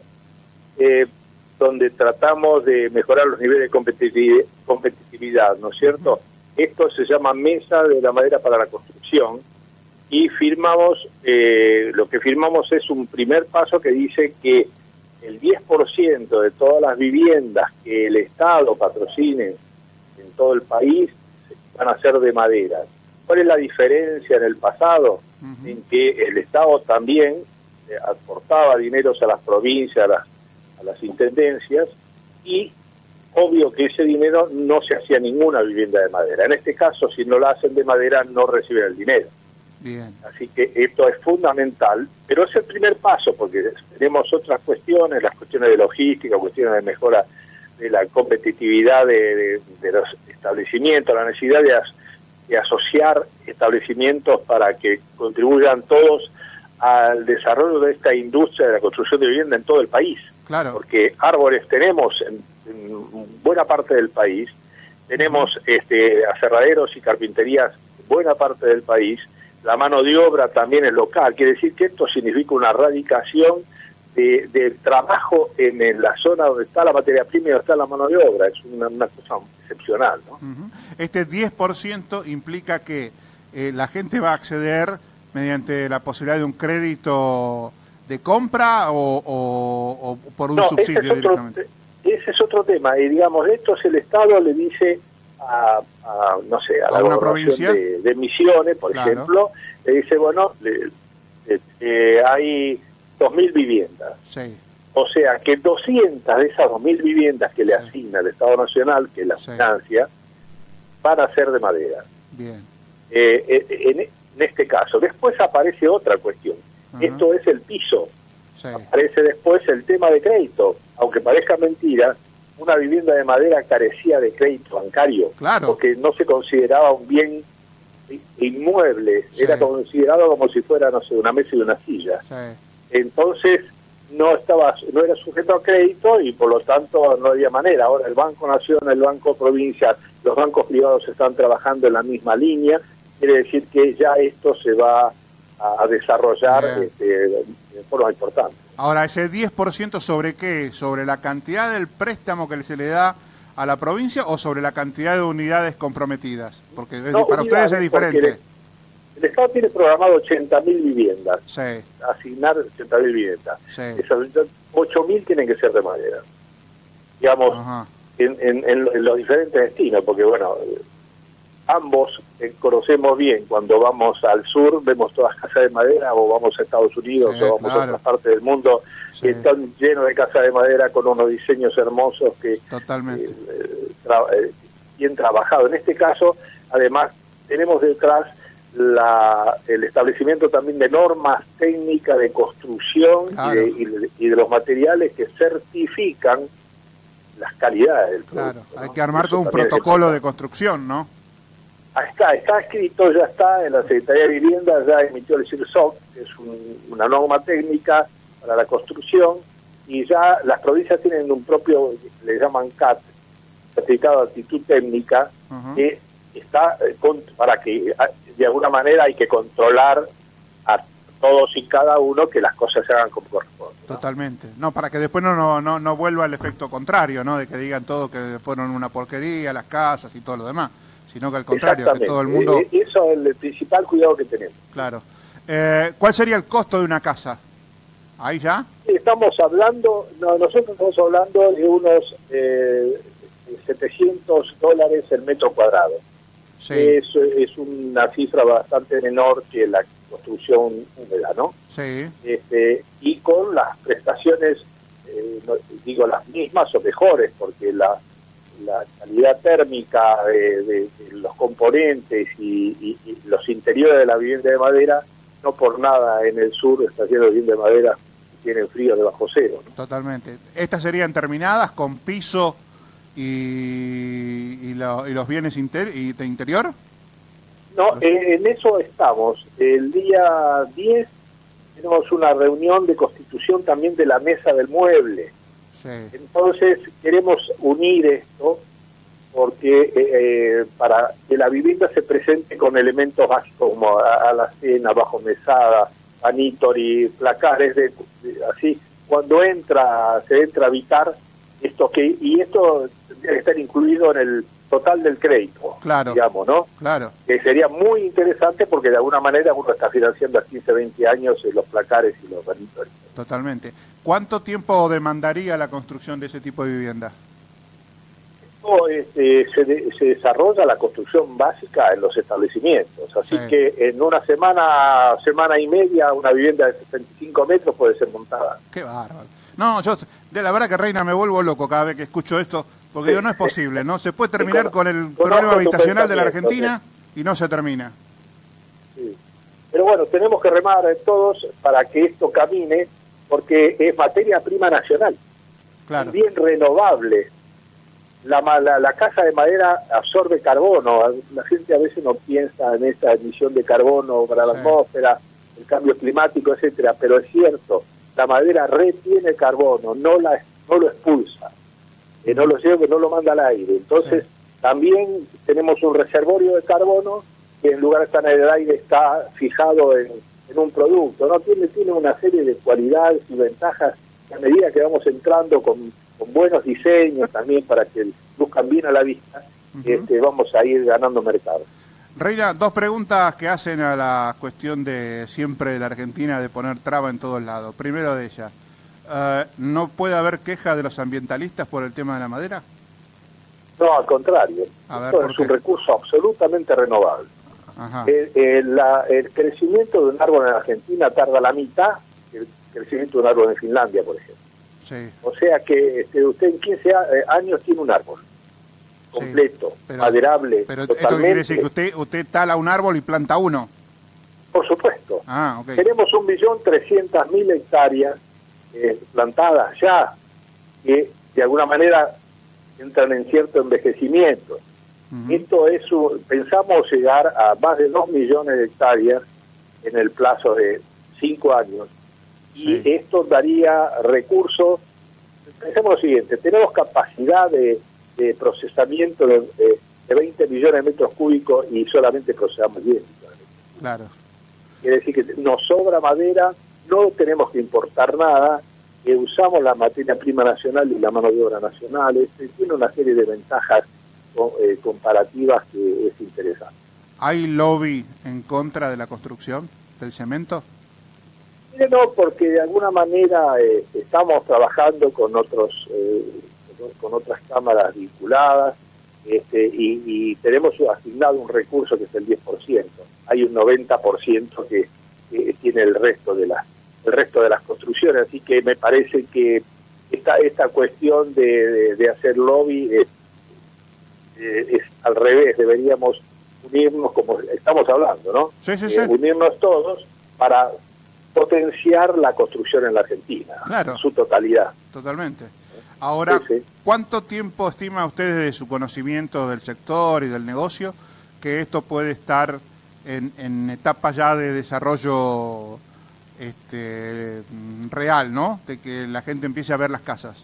eh, donde tratamos de mejorar los niveles de competitivi- competitividad, ¿no es cierto? Esto se llama Mesa de la Madera para la Construcción y firmamos, eh, lo que firmamos es un primer paso que dice que el 10% de todas las viviendas que el Estado patrocine en todo el país van a ser de madera. ¿Cuál es la diferencia en el pasado? En que el Estado también eh, aportaba dineros a las provincias, a las, a las intendencias, y obvio que ese dinero no se hacía ninguna vivienda de madera. En este caso, si no la hacen de madera, no reciben el dinero. Bien. Así que esto es fundamental, pero es el primer paso porque tenemos otras cuestiones, las cuestiones de logística, cuestiones de mejora de la competitividad de, de- de los establecimientos, la necesidad de, as- de asociar establecimientos para que contribuyan todos al desarrollo de esta industria de la construcción de vivienda en todo el país. Claro. Porque árboles tenemos en, en buena parte del país, tenemos este, aserraderos y carpinterías en buena parte del país, la mano de obra también es local, quiere decir que esto significa una radicación de, del trabajo en, en la zona donde está la materia prima y donde está la mano de obra, es una, una cosa excepcional. ¿no? Ujú. Este 10% implica que eh, la gente va a acceder mediante la posibilidad de un crédito de compra o, o- o por un No, ese subsidio es otro- directamente. Ese es otro tema, y digamos, esto es el Estado le dice a, a, no sé, a, ¿A la una provincia? de, de Misiones, por Claro. ejemplo, le dice, bueno, le- eh, hay 2.000 viviendas. Sí. O sea, que 200 de esas 2.000 viviendas que le asigna el Estado Nacional, que la financia, van a ser de madera. Bien. Eh, eh, en, en este caso. Después aparece otra cuestión. Esto es el piso. Sí. Aparece después el tema de crédito. Aunque parezca mentira, una vivienda de madera carecía de crédito bancario. Claro. Porque no se consideraba un bien inmueble. Sí. Era considerado como si fuera, no sé, una mesa y una silla. Sí. Entonces no estaba no era sujeto a crédito y por lo tanto no había manera. Ahora el Banco Nación, el Banco Provincia, los bancos privados están trabajando en la misma línea. Quiere decir que ya esto se va a, a desarrollar este, de forma importante. Ahora, ese 10% sobre qué? ¿Sobre la cantidad del préstamo que se le da a la provincia o sobre la cantidad de unidades comprometidas? Porque No, para ustedes es diferente. El Estado tiene programado 80.000 viviendas, Sí, asignar 80.000 viviendas. sí. Esas 8.000 tienen que ser de madera. Digamos, en, en- en- los diferentes destinos, porque bueno, ambos eh, conocemos bien, cuando vamos al sur vemos todas casas de madera o vamos a Estados Unidos Sí, o vamos a otras partes del mundo que están llenos de casas de madera con unos diseños hermosos que Totalmente. tra- eh, bien trabajado. En este caso, además, tenemos detrás la, el establecimiento también de normas técnicas de construcción y de- y, de, y de los materiales que certifican las calidades del producto. Claro, hay que armar Eso todo un protocolo de construcción, ¿no? Ah, Está, está escrito, ya está, en la Secretaría de Vivienda ya emitió el CIRSOC, que es un- una norma técnica para la construcción, y ya las provincias tienen un propio, le llaman CAT, certificado de actitud técnica, que está eh, con- para que ah, de alguna manera hay que controlar a todos y cada uno que las cosas se hagan como corresponde. Totalmente. No, para que después no, no, no, no vuelva el efecto contrario, ¿no? De que digan todo que fueron una porquería las casas y todo lo demás, sino que al contrario, que todo el mundo... Eh, Eso es el principal cuidado que tenemos. Claro. Eh, ¿Cuál sería el costo de una casa? ¿Ahí ya? Estamos hablando, no, nosotros estamos hablando de unos eh, 700 dólares el metro cuadrado. Sí. Es, es una cifra bastante menor que la construcción húmeda, ¿no? Sí. Este, y con las prestaciones, eh, no- digo las mismas o mejores, porque la, la calidad térmica de, de- de los componentes y, y- y los interiores de la vivienda de madera, no por nada en el sur está lleno de vivienda de madera y tienen frío de bajo cero. ¿no? Totalmente. ¿Estas serían terminadas con piso y, y, lo- y los bienes inter- y de interior? No, eh, en eso estamos. El día 10 tenemos una reunión de constitución también de la mesa del mueble. Entonces queremos unir esto porque eh, eh, para que la vivienda se presente con elementos básicos como a, la cena, bajo mesada, panitori, placares, de, de- así. Cuando entra, se entra a habitar esto que y esto tendría que estar incluido en el total del crédito, Claro. digamos, ¿no? Claro. que sería muy interesante porque de alguna manera uno está financiando a 15, 20 años eh, los placares y los banitos. Totalmente. ¿Cuánto tiempo demandaría la construcción de ese tipo de vivienda? Esto, este, se, de- se desarrolla la construcción básica en los establecimientos, así Sí. que en una semana, semana y media, una vivienda de 65 metros puede ser montada. Qué bárbaro. No, yo, de la verdad que Reina me vuelvo loco cada vez que escucho esto, porque digo, no es posible, ¿no? Se puede terminar con el problema habitacional de la Argentina y no se termina. Pero bueno, tenemos que remar todos para que esto camine, porque es materia prima nacional, Claro. bien renovable. la, la, la casa de madera absorbe carbono. La gente a veces no piensa en esa emisión de carbono para la atmósfera, el cambio climático, etcétera, pero es cierto, la madera retiene carbono, no la no lo expulsa, eh, no lo lleva, no lo manda al aire. Entonces, también tenemos un reservorio de carbono que en lugar de estar en el aire está fijado en, en un producto. no tiene tiene una serie de cualidades y ventajas que a medida que vamos entrando con, con buenos diseños también para que luzcan bien a la vista, este, vamos a ir ganando mercado. Reina, dos preguntas que hacen a la cuestión de siempre de la Argentina de poner traba en todos lados. Primero de ellas, eh, ¿no puede haber queja de los ambientalistas por el tema de la madera? No, al contrario. A ver, Esto ¿por es un recurso absolutamente renovable. Ajá. El, el- la- el crecimiento de un árbol en Argentina tarda la mitad el crecimiento de un árbol en Finlandia, por ejemplo. Sí. O sea que este, usted en 15 a- eh, años tiene un árbol completo, pero- maderable, Pero esto totalmente. quiere decir que usted, usted tala un árbol y planta uno. Por supuesto. Ah, ok. Tenemos un millón trescientas mil hectáreas eh, plantadas ya, que de alguna manera entran en cierto envejecimiento. Esto es, un- pensamos llegar a más de dos millones de hectáreas en el plazo de cinco años. Y esto daría recursos. Pensemos lo siguiente, tenemos capacidad de, de procesamiento de, de- de 20 millones de metros cúbicos y solamente procesamos 10 Claro. Quiere decir que nos sobra madera, no tenemos que importar nada, eh, usamos la materia prima nacional y la mano de obra nacional. Este, tiene una serie de ventajas eh, comparativas que es interesante. ¿Hay lobby en contra de la construcción del cemento? No, porque de alguna manera eh, estamos trabajando con otros eh, con- con otras cámaras vinculadas este, y, y tenemos asignado un recurso que es el 10%. Hay un 90% que, que tiene el resto de las el resto de las construcciones, así que me parece que esta esta cuestión de, de- de hacer lobby es, eh, es al revés, deberíamos unirnos como estamos hablando, ¿no? Sí, sí, Eh, sí. unirnos todos para potenciar la construcción en la Argentina, Claro. en su totalidad. Totalmente. Ahora, ¿cuánto tiempo estima usted de su conocimiento del sector y del negocio que esto puede estar en, en etapa ya de desarrollo este, real, ¿no? De que la gente empiece a ver las casas.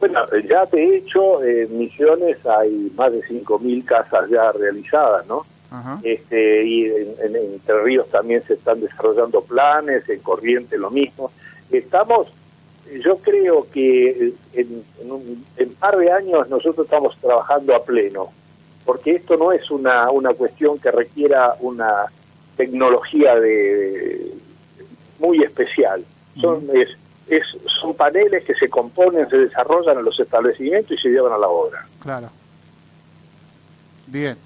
Bueno, eh, ya de hecho en Misiones hay más de 5.000 casas ya realizadas, ¿no? Ajá. Este, y en, en- en Entre Ríos también se están desarrollando planes, en Corrientes lo mismo. Estamos, yo creo que en, en un en par de años nosotros estamos trabajando a pleno, porque esto no es una, una cuestión que requiera una tecnología de muy especial. Son, es, es, son paneles que se componen, se desarrollan en los establecimientos y se llevan a la obra. Claro. Bien.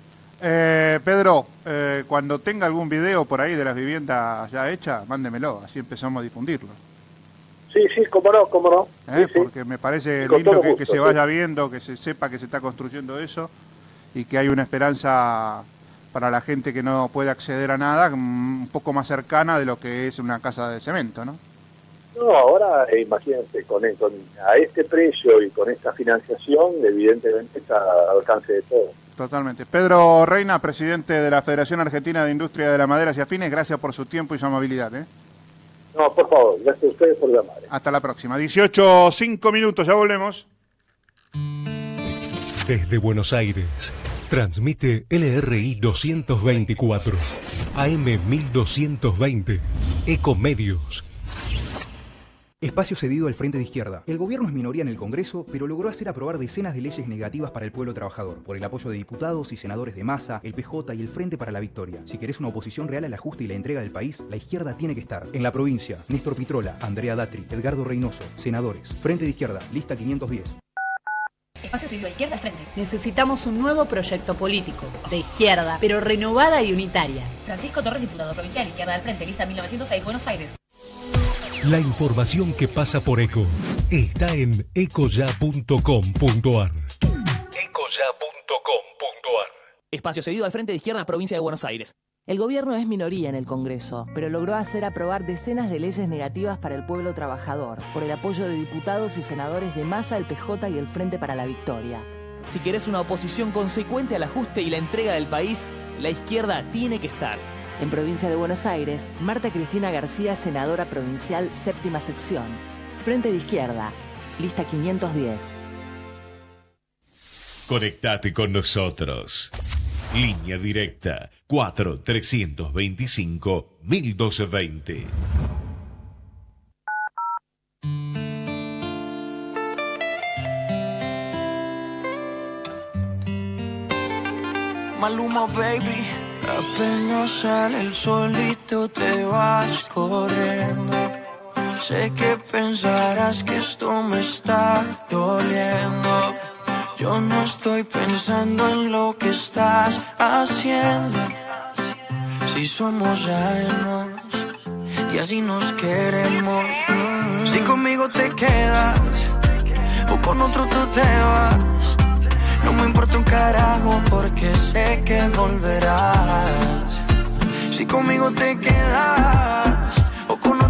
Eh, Pedro, eh, cuando tenga algún video por ahí de las viviendas ya hechas, mándemelo, así empezamos a difundirlo. Sí, sí, cómo no, cómo no. ¿eh? Porque me parece Con lindo que, se sí. vaya viendo, que se sepa que se está construyendo eso y que hay una esperanza para la gente que no puede acceder a nada, un poco más cercana de lo que es una casa de cemento, ¿no? No, ahora eh, imagínense, con, con- a este precio y con esta financiación, evidentemente está al alcance de todos. Totalmente. Pedro Reina, presidente de la Federación Argentina de Industria de la Madera y Afines, gracias por su tiempo y su amabilidad. ¿eh? No, por favor, gracias a ustedes por llamar. Hasta la próxima. 18, 5 minutos, ya volvemos. Desde Buenos Aires, transmite LRI 224, AM 1220, Ecomedios. Espacio cedido al Frente de Izquierda. El gobierno es minoría en el Congreso, pero logró hacer aprobar decenas de leyes negativas para el pueblo trabajador, por el apoyo de diputados y senadores de masa, el PJ y el Frente para la Victoria. Si querés una oposición real al ajuste y la entrega del país, la izquierda tiene que estar. En la provincia, Néstor Pitrola, Andrea Datri, Edgardo Reynoso, senadores. Frente de Izquierda, lista 510. Espacio cedido a izquierda al frente. Necesitamos un nuevo proyecto político, de izquierda, pero renovada y unitaria. Francisco Torres, diputado provincial, izquierda al frente, lista 1906, Buenos Aires. La información que pasa por ECO está en ecoya.com.ar. Espacio cedido al Frente de Izquierda, provincia de Buenos Aires. El gobierno es minoría en el Congreso, pero logró hacer aprobar decenas de leyes negativas para el pueblo trabajador, por el apoyo de diputados y senadores de Masa, el PJ y el Frente para la Victoria. Si querés una oposición consecuente al ajuste y la entrega del país, la izquierda tiene que estar. En provincia de Buenos Aires, Marta Cristina García, senadora provincial, séptima sección. Frente de Izquierda, lista 510. Conectate con nosotros. Línea directa 4 325 1220. Maluma, baby. Apenas sale el solito te vas corriendo. Sé que pensarás que esto me está doliendo. Yo no estoy pensando en lo que estás haciendo. Si somos ajenos y así nos queremos. Si conmigo te quedas o con otro tú te vas. No me importa un carajo porque sé que volverás. Si conmigo te quedas o con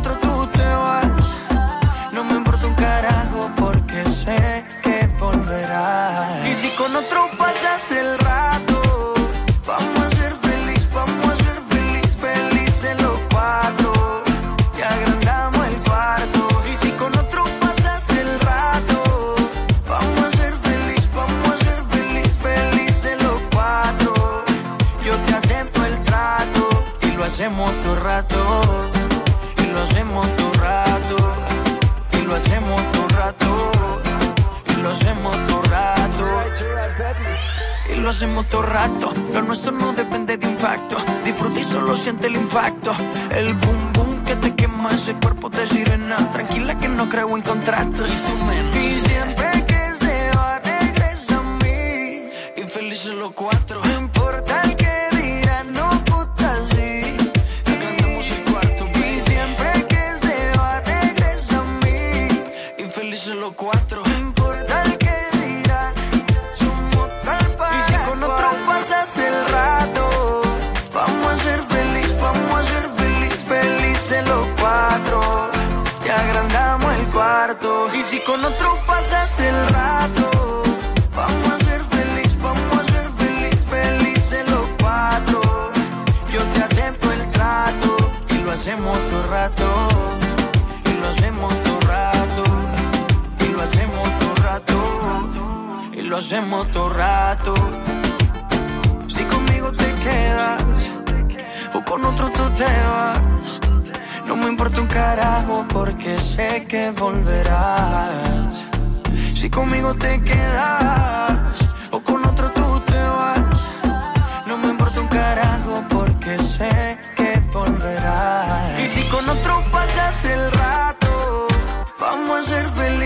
con otro pasas el rato, vamos a ser feliz, vamos a ser feliz, felices los cuatro. Y agrandamos el cuarto. Y si con otro pasas el rato, vamos a ser feliz, vamos a ser feliz, felices los cuatro. Yo te acepto el trato y lo hacemos todo rato. Lo hacemos todo rato. Lo nuestro no depende de impacto. Disfruta y solo siente el impacto. El boom boom que te quema ese cuerpo de sirena. Tranquila que no creo en contratos. Y siempre que se va, regresa a mí. Y felices los cuatro. No con otro pasas el rato, vamos a ser feliz, vamos a ser feliz, felices los cuatro. Yo te acepto el trato y lo hacemos todo rato. Y lo hacemos todo rato. Y lo hacemos todo rato. Y lo hacemos todo rato. Si conmigo te quedas o con otro tú te vas. No me importa un carajo porque sé que volverás. Si conmigo te quedas o con otro tú te vas. No me importa un carajo porque sé que volverás. Y si con otro pasas el rato, vamos a ser feliz,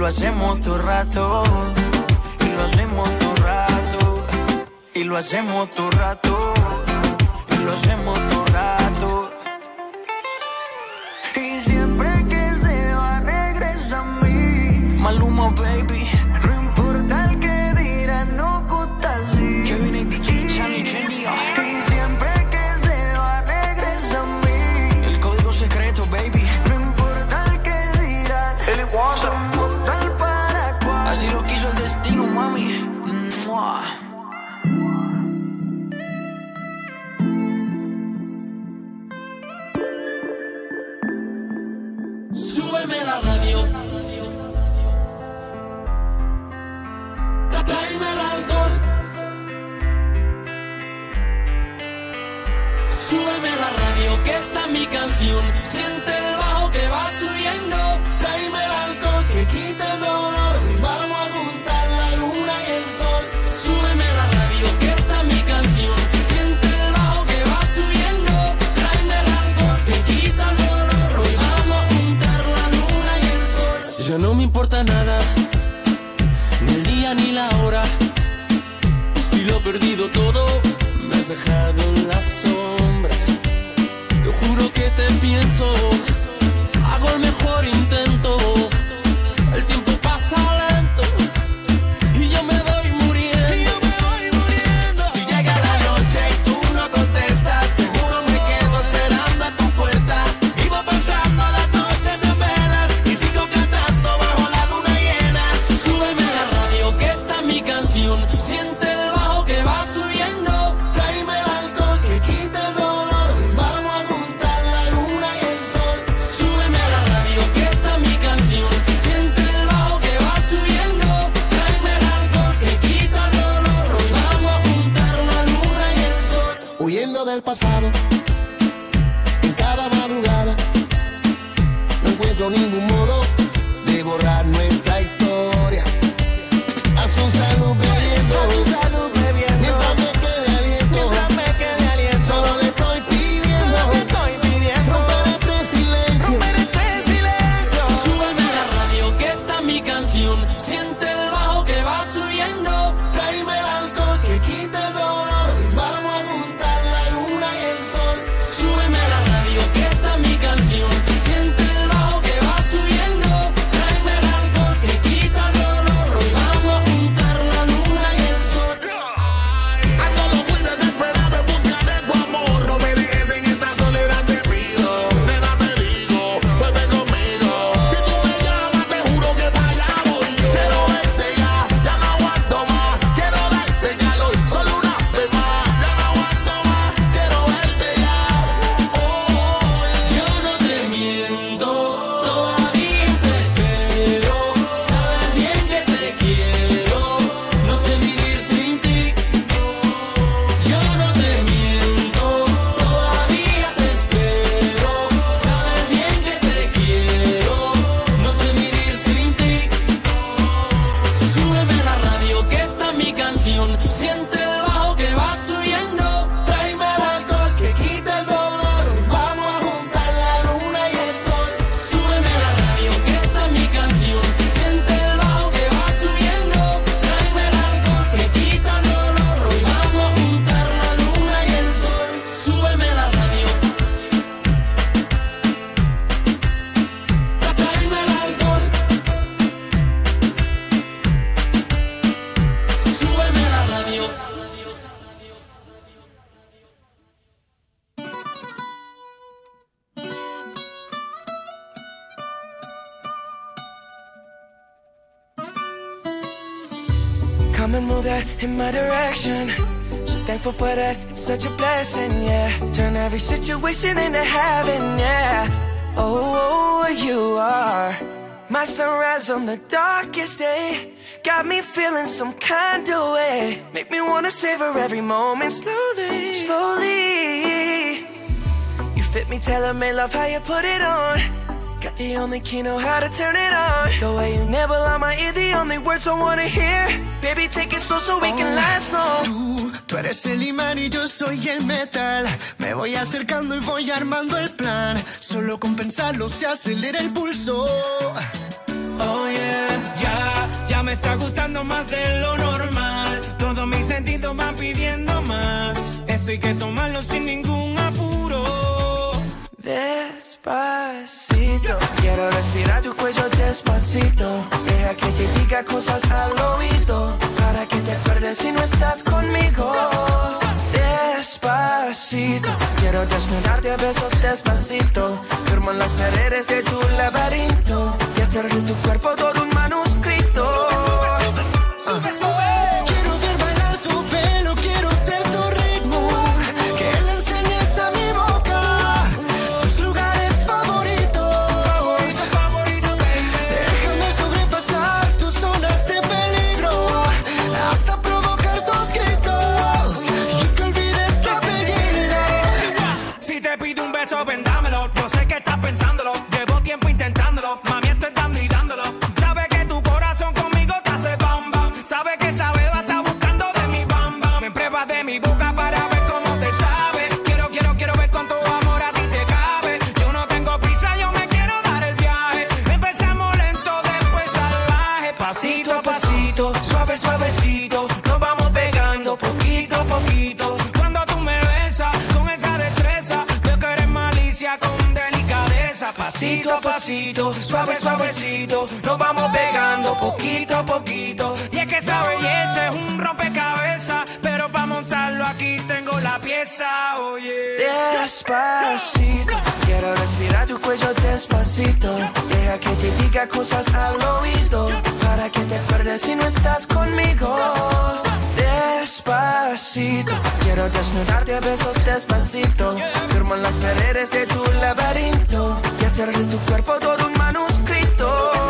lo hacemos todo rato. Y lo hacemos todo rato. Y lo hacemos todo rato. Y lo hacemos todo Siente el bajo que va subiendo. Tráeme el alcohol que quita el dolor. Vamos a juntar la luna y el sol. Súbeme la radio que está mi canción. Siente el bajo que va subiendo. Tráeme el alcohol que quita el dolor. Hoy vamos a juntar la luna y el sol. Ya no me importa nada, ni el día ni la hora. Si lo he perdido todo, me has dejado en la sombra yo juro que te pienso, hago el mejor intento. some kind of way. Make me wanna savor every moment slowly, slowly. You fit me, tailor made love how you put it on. Got the only key know how to turn it on. The way you never lie my ear, the only words I wanna hear. Baby, take it slow so we can oh, last long. Tú, eres el imán y yo soy el metal. Me voy acercando y voy armando el plan. Solo con pensarlo se acelera el pulso. Oh yeah me está gustando más de lo normal. Todos mis sentidos van pidiendo más. Esto hay que tomarlo sin ningún apuro. Despacito, quiero respirar tu cuello despacito. Deja que te diga cosas al oído. Para que te acuerdes si no estás conmigo. Despacito, quiero desnudarte a besos despacito. Firmo en las paredes de tu laberinto y hacer de tu cuerpo todo un Pasito a pasito, suave, suavecito, nos vamos pegando poquito a poquito. Y es que esa belleza es un rompecabezas, pero para montarlo aquí tengo la pieza, oye. Despacito, quiero respirar tu cuello despacito. Deja que te diga cosas al oído, para que te acuerdes si no estás conmigo. Despacito, quiero desnudarte a besos despacito. Firmo en las paredes de tu laberinto hacer tu cuerpo todo un manuscrito.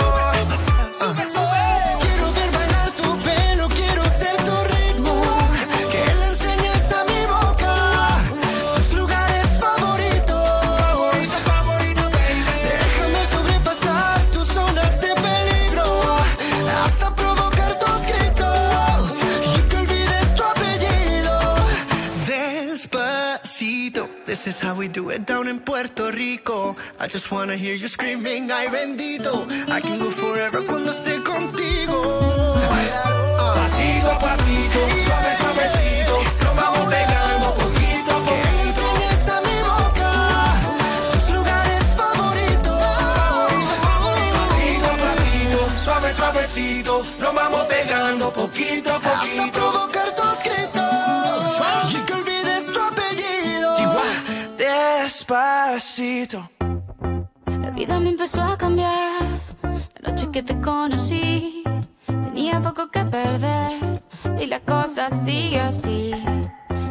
We do it down in Puerto Rico. I just wanna hear you screaming, ay bendito. I can go forever cuando esté contigo. Pasito a pasito, suave, suavecito, nos vamos pegando poquito a Que le enseñes a mi boca tus lugares favoritos. Pasito a pasito, suave, suavecito, nos vamos pegando poquito a poquito. La vida me empezó a cambiar. La noche que te conocí, tenía poco que perder. Y la cosa sigue así.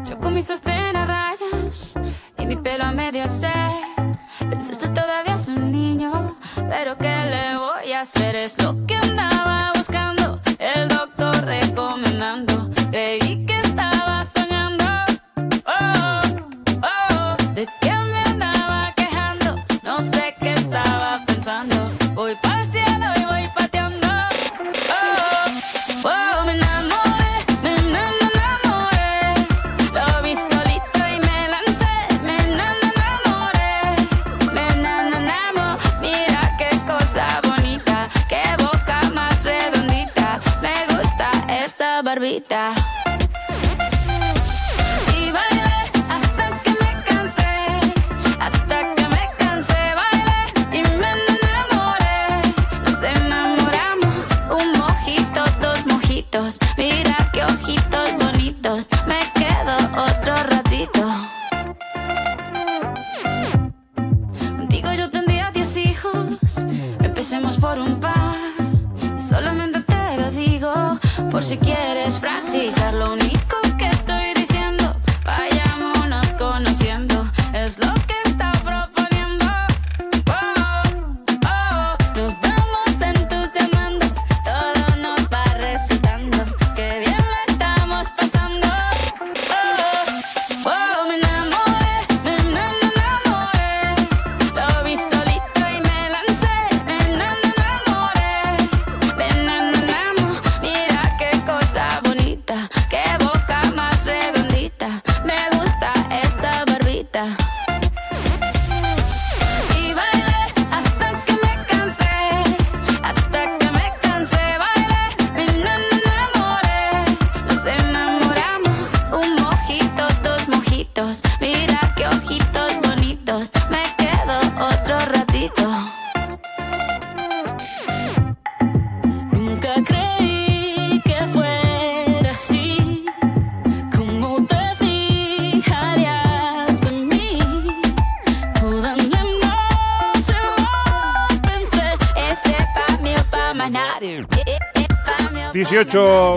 Yo con mi sostén a rayas y mi pelo a medio hacer. Pensaste todavía es un niño, pero ¿qué le voy a hacer? Es lo que andaba buscando, el doctor recomendando. Barbita. Por si quieres practicar.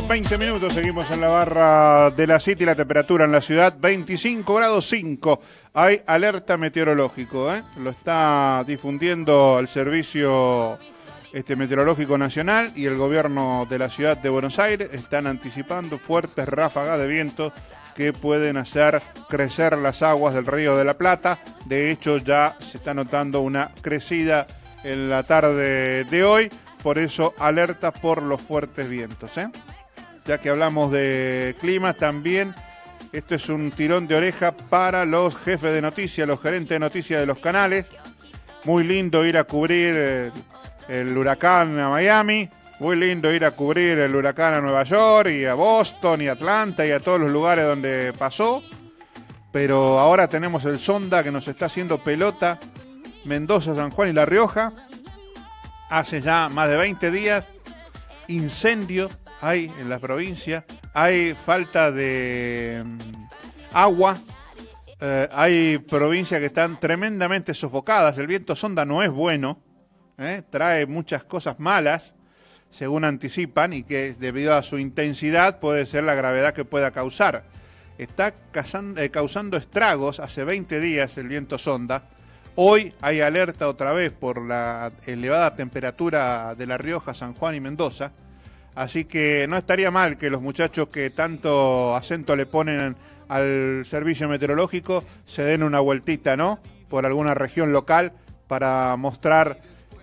18, 20 minutos, seguimos en la barra de la City, la temperatura en la ciudad 25 grados 5. Hay alerta meteorológico, ¿eh? lo está difundiendo el Servicio este, Meteorológico Nacional y el gobierno de la ciudad de Buenos Aires. Están anticipando fuertes ráfagas de viento que pueden hacer crecer las aguas del río de la Plata. De hecho, ya se está notando una crecida en la tarde de hoy. Por eso, alerta por los fuertes vientos. ¿eh? Ya que hablamos de clima, también esto es un tirón de oreja para los jefes de noticias, los gerentes de noticias de los canales. Muy lindo ir a cubrir eh, el huracán a Miami. Muy lindo ir a cubrir el huracán a Nueva York y a Boston y Atlanta y a todos los lugares donde pasó. Pero ahora tenemos el sonda que nos está haciendo pelota Mendoza, San Juan y La Rioja. Hace ya más de 20 días, incendio hay en la provincia, hay falta de mm, agua, eh, hay provincias que están tremendamente sofocadas, el viento sonda no es bueno, ¿eh? trae muchas cosas malas, según anticipan, y que debido a su intensidad puede ser la gravedad que pueda causar. Está causando, eh, causando estragos hace 20 días el viento sonda. Hoy hay alerta otra vez por la elevada temperatura de La Rioja, San Juan y Mendoza. Así que no estaría mal que los muchachos que tanto acento le ponen al servicio meteorológico se den una vueltita, ¿no? Por alguna región local para mostrar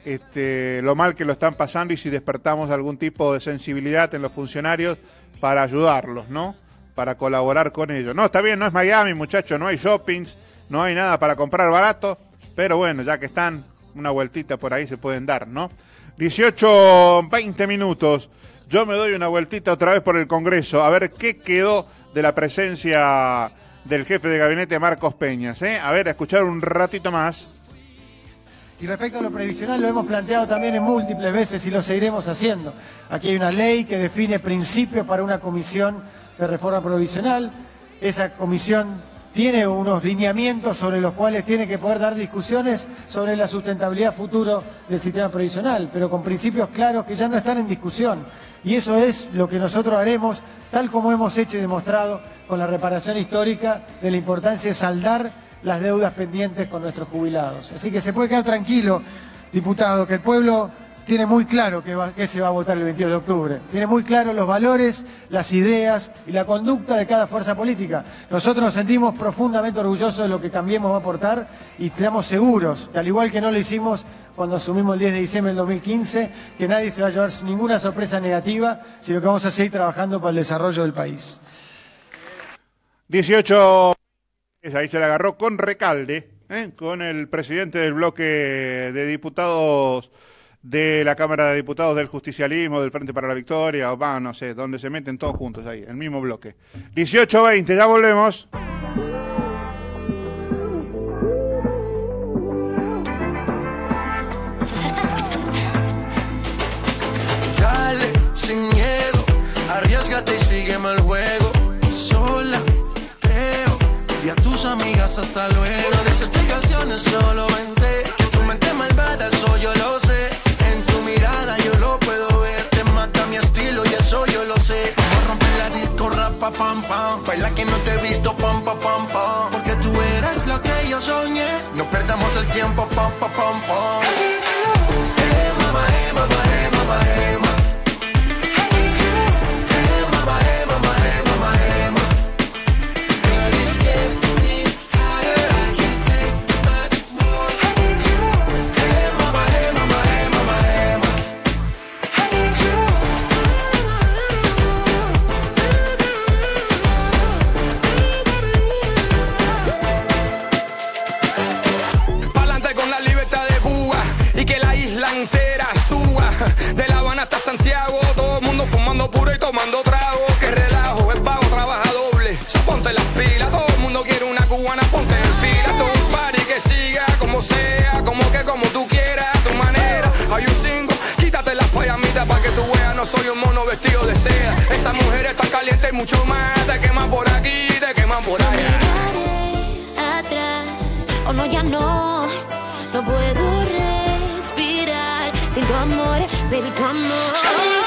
este, lo mal que lo están pasando y si despertamos algún tipo de sensibilidad en los funcionarios para ayudarlos, ¿no? Para colaborar con ellos. No, está bien, no es Miami, muchachos, no hay shoppings, no hay nada para comprar barato, pero bueno, ya que están, una vueltita por ahí se pueden dar, ¿no? 18, 20 minutos. Yo me doy una vueltita otra vez por el Congreso a ver qué quedó de la presencia del jefe de gabinete Marcos Peñas. ¿eh? A ver, a escuchar un ratito más. Y respecto a lo previsional, lo hemos planteado también en múltiples veces y lo seguiremos haciendo. Aquí hay una ley que define principios para una comisión de reforma provisional. Esa comisión tiene unos lineamientos sobre los cuales tiene que poder dar discusiones sobre la sustentabilidad futuro del sistema previsional, pero con principios claros que ya no están en discusión. Y eso es lo que nosotros haremos, tal como hemos hecho y demostrado con la reparación histórica de la importancia de saldar las deudas pendientes con nuestros jubilados. Así que se puede quedar tranquilo, diputado, que el pueblo tiene muy claro que, se va a votar el 22 de octubre. Tiene muy claro los valores, las ideas y la conducta de cada fuerza política. Nosotros nos sentimos profundamente orgullosos de lo que Cambiemos va a aportar y estamos seguros, que al igual que no lo hicimos cuando asumimos el 10 de diciembre del 2015, que nadie se va a llevar ninguna sorpresa negativa, sino que vamos a seguir trabajando para el desarrollo del país. 18. Ahí se la agarró con recalde, ¿eh? con el presidente del bloque de diputados de la Cámara de Diputados del Justicialismo, del Frente para la Victoria, o va, no sé, donde se meten todos juntos ahí, el mismo bloque. 18-20, ya volvemos. Dale, sin miedo, arriesgate y juego. Sola, creo, y a tus amigas hasta luego. No des explicaciones, solo vente. Que tu mente malvada, eso yo lo sé. Pam, pam. Baila que no te he visto, pam, pam, pam, pam. Porque tú eres lo que yo soñé. No perdamos el tiempo, pam, pam, pam, pam. Tomando trago. Que relajo, el vago trabaja doble. Ponte las pilas, todo el mundo quiere una cubana, ponte en fila. Todo un party que siga como sea, como que como tú quieras, a tu manera. Hay un cinco, quítate las payamitas para que tú veas, no soy un mono vestido de seda. Esa mujer está caliente y mucho más, te queman por aquí, te queman por allá. atrás. Oh no, ya no, no puedo respirar sin tu amor, baby, tu.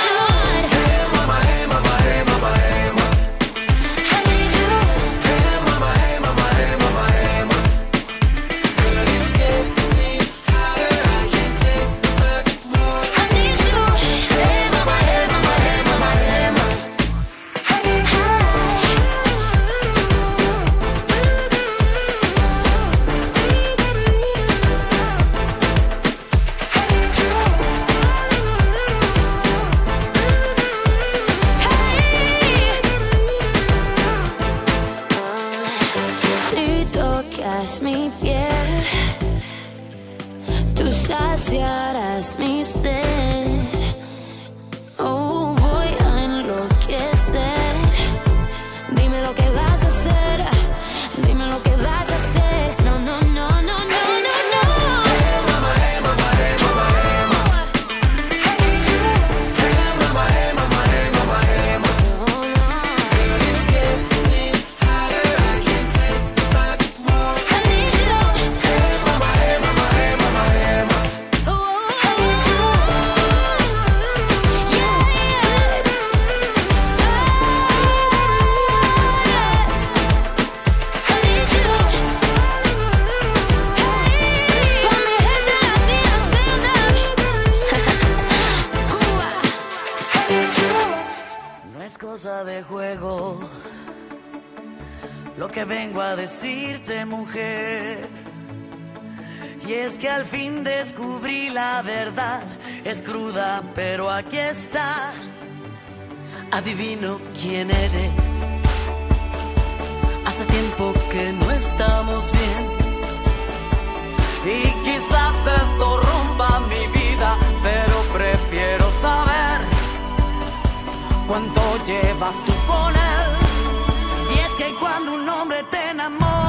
Al fin descubrí la verdad, es cruda, pero aquí está. Adivino quién eres. Hace tiempo que no estamos bien. Y quizás esto rompa mi vida, pero prefiero saber cuánto llevas tú con él. Y es que cuando un hombre te enamora,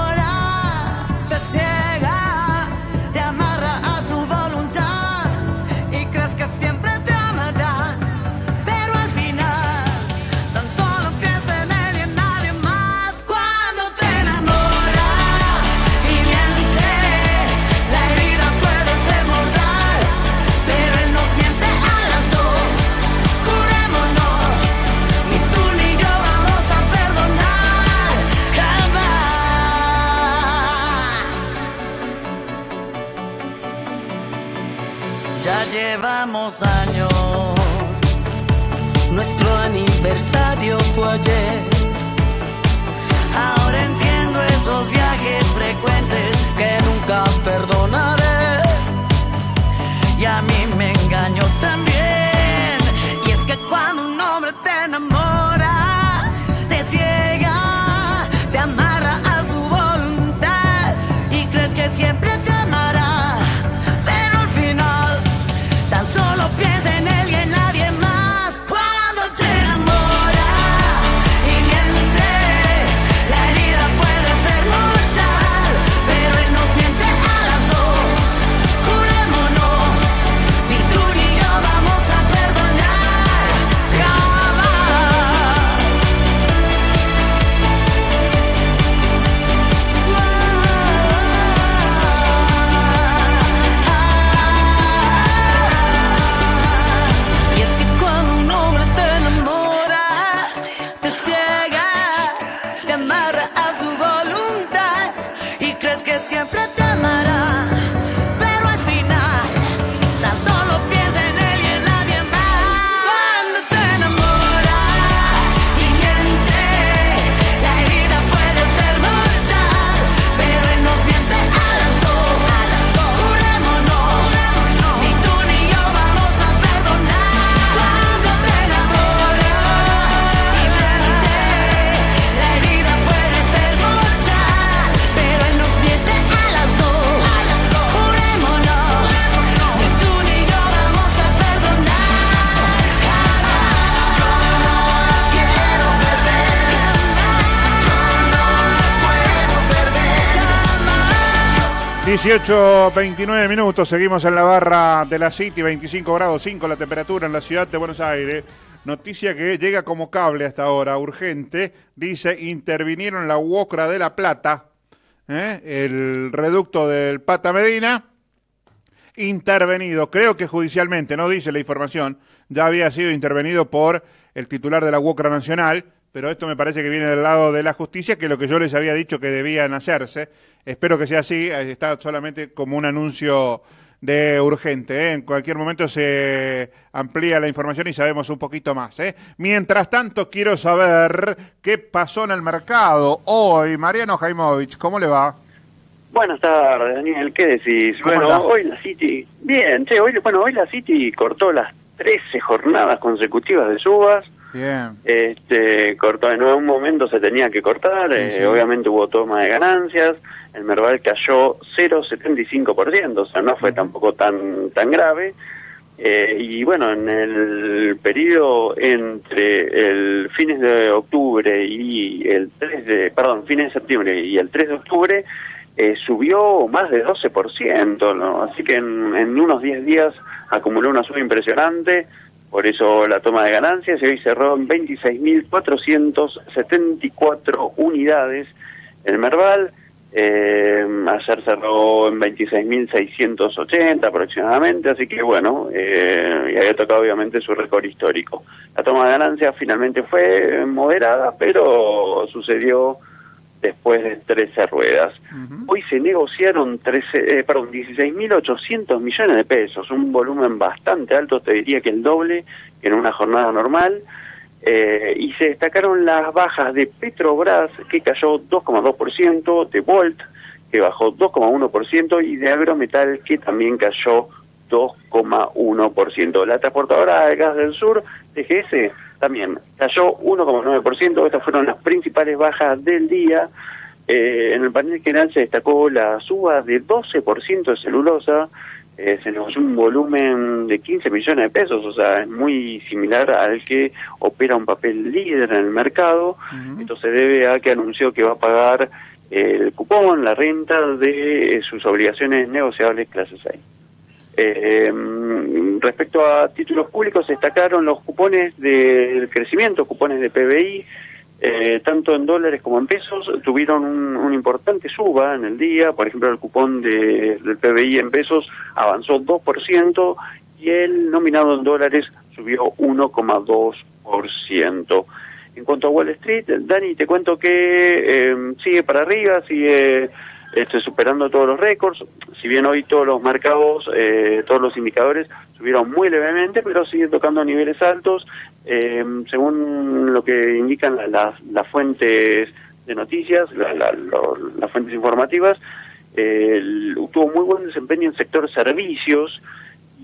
Ahora entiendo esos viajes frecuentes que nunca perdonaré. 18, 29 minutos, seguimos en la barra de la City, 25 grados 5 la temperatura en la ciudad de Buenos Aires. Noticia que llega como cable hasta ahora, urgente. Dice, intervinieron la UOCRA de La Plata, ¿eh? el reducto del Pata Medina, intervenido, creo que judicialmente, no dice la información, ya había sido intervenido por el titular de la UOCRA Nacional, pero esto me parece que viene del lado de la justicia, que es lo que yo les había dicho que debían hacerse. Espero que sea así, eh, está solamente como un anuncio de urgente. ¿eh? En cualquier momento se amplía la información y sabemos un poquito más. ¿eh? Mientras tanto, quiero saber qué pasó en el mercado hoy. Mariano Jaimovich, ¿cómo le va? Buenas tardes, Daniel. ¿Qué decís? ¿Cómo Bueno, andás? hoy la City. Bien, che, hoy, bueno, hoy la City cortó las 13 jornadas consecutivas de subas. Bien. Este, cortó en un momento se tenía que cortar, eh, sí. obviamente hubo toma de ganancias, el Merval cayó 0,75%, o sea, no fue tampoco tan tan grave. Eh, y bueno, en el periodo entre el fines de octubre y el 3 de, perdón, fines de septiembre y el 3 de octubre, eh, subió más de 12%, ¿no? Así que en, en unos 10 días acumuló una suba impresionante, por eso la toma de ganancias y hoy cerró en 26.474 unidades el Merval. Eh, ayer cerró en 26.680 aproximadamente, así que bueno, eh, y había tocado obviamente su récord histórico. La toma de ganancias finalmente fue moderada, pero sucedió después de 13 ruedas. Hoy se negociaron 13, eh, perdón, 16.800 millones de pesos, un volumen bastante alto, te diría que el doble en una jornada normal. Eh, y se destacaron las bajas de Petrobras, que cayó 2,2%, de Volt, que bajó 2,1%, y de Agrometal, que también cayó 2,1%. La transportadora de gas del sur, TGS, también cayó 1,9%. Estas fueron las principales bajas del día. Eh, en el panel general se destacó la suba de 12% de celulosa, eh, se negoció un volumen de 15 millones de pesos, o sea, es muy similar al que opera un papel líder en el mercado. Esto se debe a que anunció que va a pagar el cupón, la renta de sus obligaciones negociables clase 6. Eh, respecto a títulos públicos, destacaron los cupones del crecimiento, cupones de PBI, eh, tanto en dólares como en pesos, tuvieron un, una importante suba en el día. Por ejemplo, el cupón de, del PBI en pesos avanzó 2% y el nominado en dólares subió 1,2%. En cuanto a Wall Street, Dani, te cuento que eh, sigue para arriba, sigue este, superando todos los récords. Si bien hoy todos los mercados, eh, todos los indicadores subieron muy levemente, pero sigue tocando niveles altos. Eh, según lo que indican la- las, las fuentes de noticias, la- la- las fuentes informativas, el- tuvo muy buen desempeño en sector servicios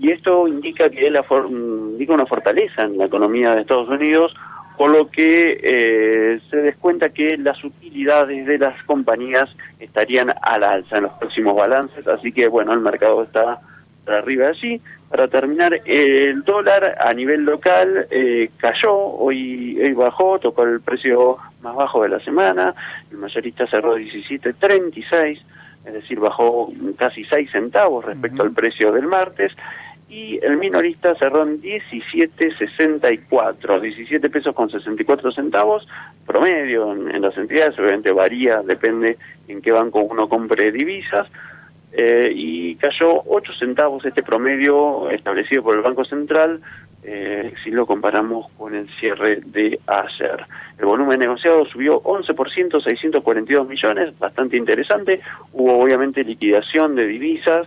y esto indica que la indica una fortaleza en la economía de Estados Unidos, por lo que eh, se descuenta que las utilidades de las compañías estarían al alza en los próximos balances, así que bueno, el mercado está para arriba allí. Para terminar, el dólar a nivel local eh, cayó, hoy, hoy bajó, tocó el precio más bajo de la semana, el mayorista cerró 17.36, es decir, bajó casi 6 centavos respecto al precio del martes, y el minorista cerró en 17.64, 17 pesos con 64 centavos, promedio en, las entidades, obviamente varía, depende en qué banco uno compre divisas, eh, y cayó 8 centavos este promedio establecido por el Banco Central eh, si lo comparamos con el cierre de ayer. El volumen negociado subió 11%, 642 millones, bastante interesante. Hubo obviamente liquidación de divisas,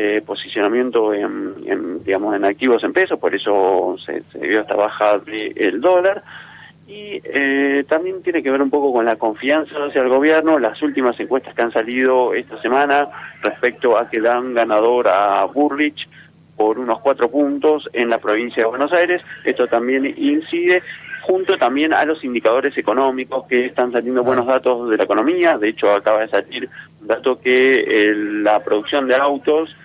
eh, posicionamiento en, en, digamos, en activos en pesos, por eso se, se dio esta baja del dólar. Y eh, también tiene que ver un poco con la confianza hacia el gobierno. Las últimas encuestas que han salido esta semana respecto a que dan ganador a Burrich por unos cuatro puntos en la provincia de Buenos Aires. Esto también incide junto también a los indicadores económicos que están saliendo buenos datos de la economía. De hecho, acaba de salir un dato que eh, la producción de autos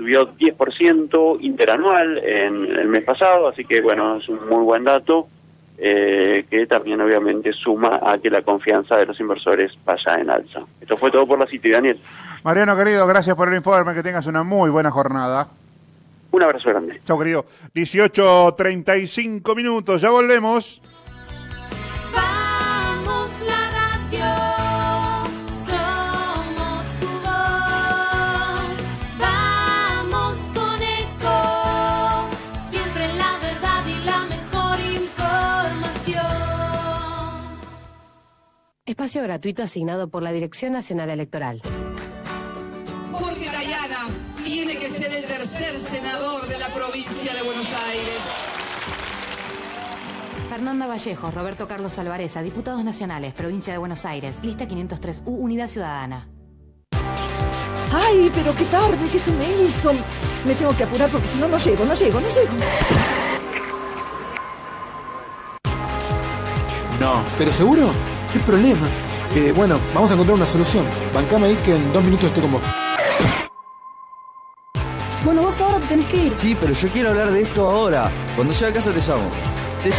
subió 10% interanual en el mes pasado, así que bueno, es un muy buen dato eh, que también obviamente suma a que la confianza de los inversores vaya en alza. Esto fue todo por la City, Daniel. Mariano, querido, gracias por el informe. Que tengas una muy buena jornada. Un abrazo grande. Chao, querido. 18.35 minutos. Ya volvemos. Espacio gratuito asignado por la Dirección Nacional Electoral. Jorge Dayana tiene que ser el tercer senador de la provincia de Buenos Aires. Fernanda Vallejos, Roberto Carlos Alvareza, Diputados Nacionales, Provincia de Buenos Aires, lista 503U, Unidad Ciudadana. Ay, pero qué tarde, ¿qué se me hizo? Me tengo que apurar porque si no, no llego, no llego, no llego. No, ¿pero seguro? ¿Qué problema? Eh, bueno, vamos a encontrar una solución. Bancame ahí que en dos minutos estoy con vos. Bueno, vos ahora te tenés que ir. Sí, pero yo quiero hablar de esto ahora. Cuando llegue a casa te llamo. Te-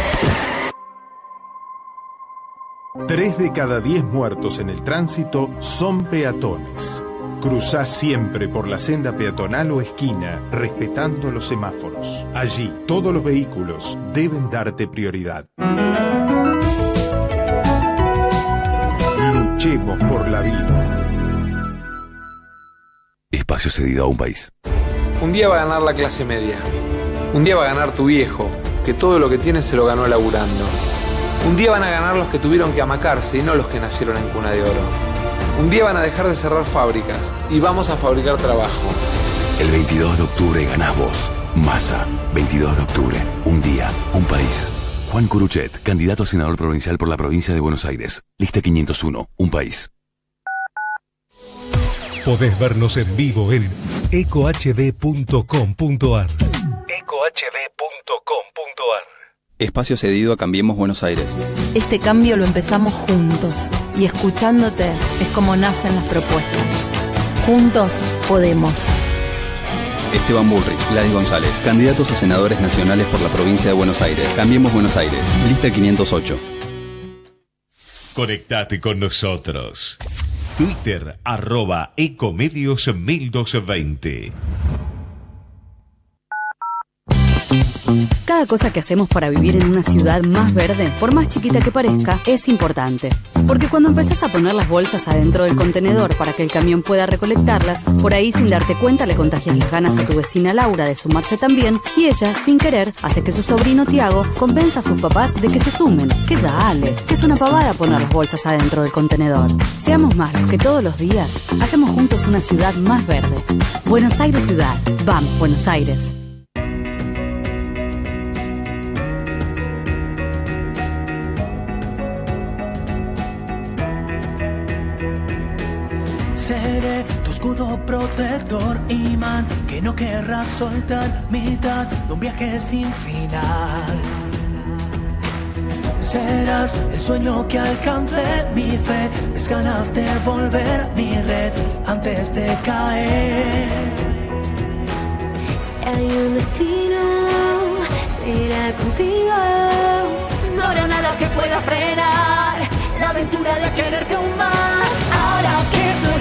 Tres de cada diez muertos en el tránsito son peatones. Cruzá siempre por la senda peatonal o esquina, respetando los semáforos. Allí, todos los vehículos deben darte prioridad. Luchemos por la vida. Espacio cedido a un país. Un día va a ganar la clase media. Un día va a ganar tu viejo, que todo lo que tiene se lo ganó laburando. Un día van a ganar los que tuvieron que amacarse y no los que nacieron en cuna de oro. Un día van a dejar de cerrar fábricas y vamos a fabricar trabajo. El 22 de octubre ganás vos. Masa, 22 de octubre. Un día, un país. Juan Curuchet, candidato a senador provincial por la provincia de Buenos Aires. Lista 501, un país. Podés vernos en vivo en ecohd.com.ar. Espacio cedido a Cambiemos Buenos Aires. Este cambio lo empezamos juntos y escuchándote es como nacen las propuestas. Juntos podemos. Esteban Bullrich, Gladys González, candidatos a senadores nacionales por la provincia de Buenos Aires. Cambiemos Buenos Aires, lista 508. Conectate con nosotros. Twitter arroba ecomedios 1220. Cada cosa que hacemos para vivir en una ciudad más verde, por más chiquita que parezca, es importante. Porque cuando empezás a poner las bolsas adentro del contenedor para que el camión pueda recolectarlas, por ahí sin darte cuenta le contagias las ganas a tu vecina Laura de sumarse también y ella, sin querer, hace que su sobrino Tiago convenza a sus papás de que se sumen. Que dale, que es una pavada poner las bolsas adentro del contenedor. Seamos más los que todos los días hacemos juntos una ciudad más verde. Buenos Aires Ciudad. Vamos, Buenos Aires. Tu escudo protector, imán, que no querrás soltar, mitad de un viaje sin final. Serás el sueño que alcance mi fe, mis ganas de volver mi red antes de caer. Si hay un destino, será contigo. No habrá nada que pueda frenar la aventura de quererte aún más.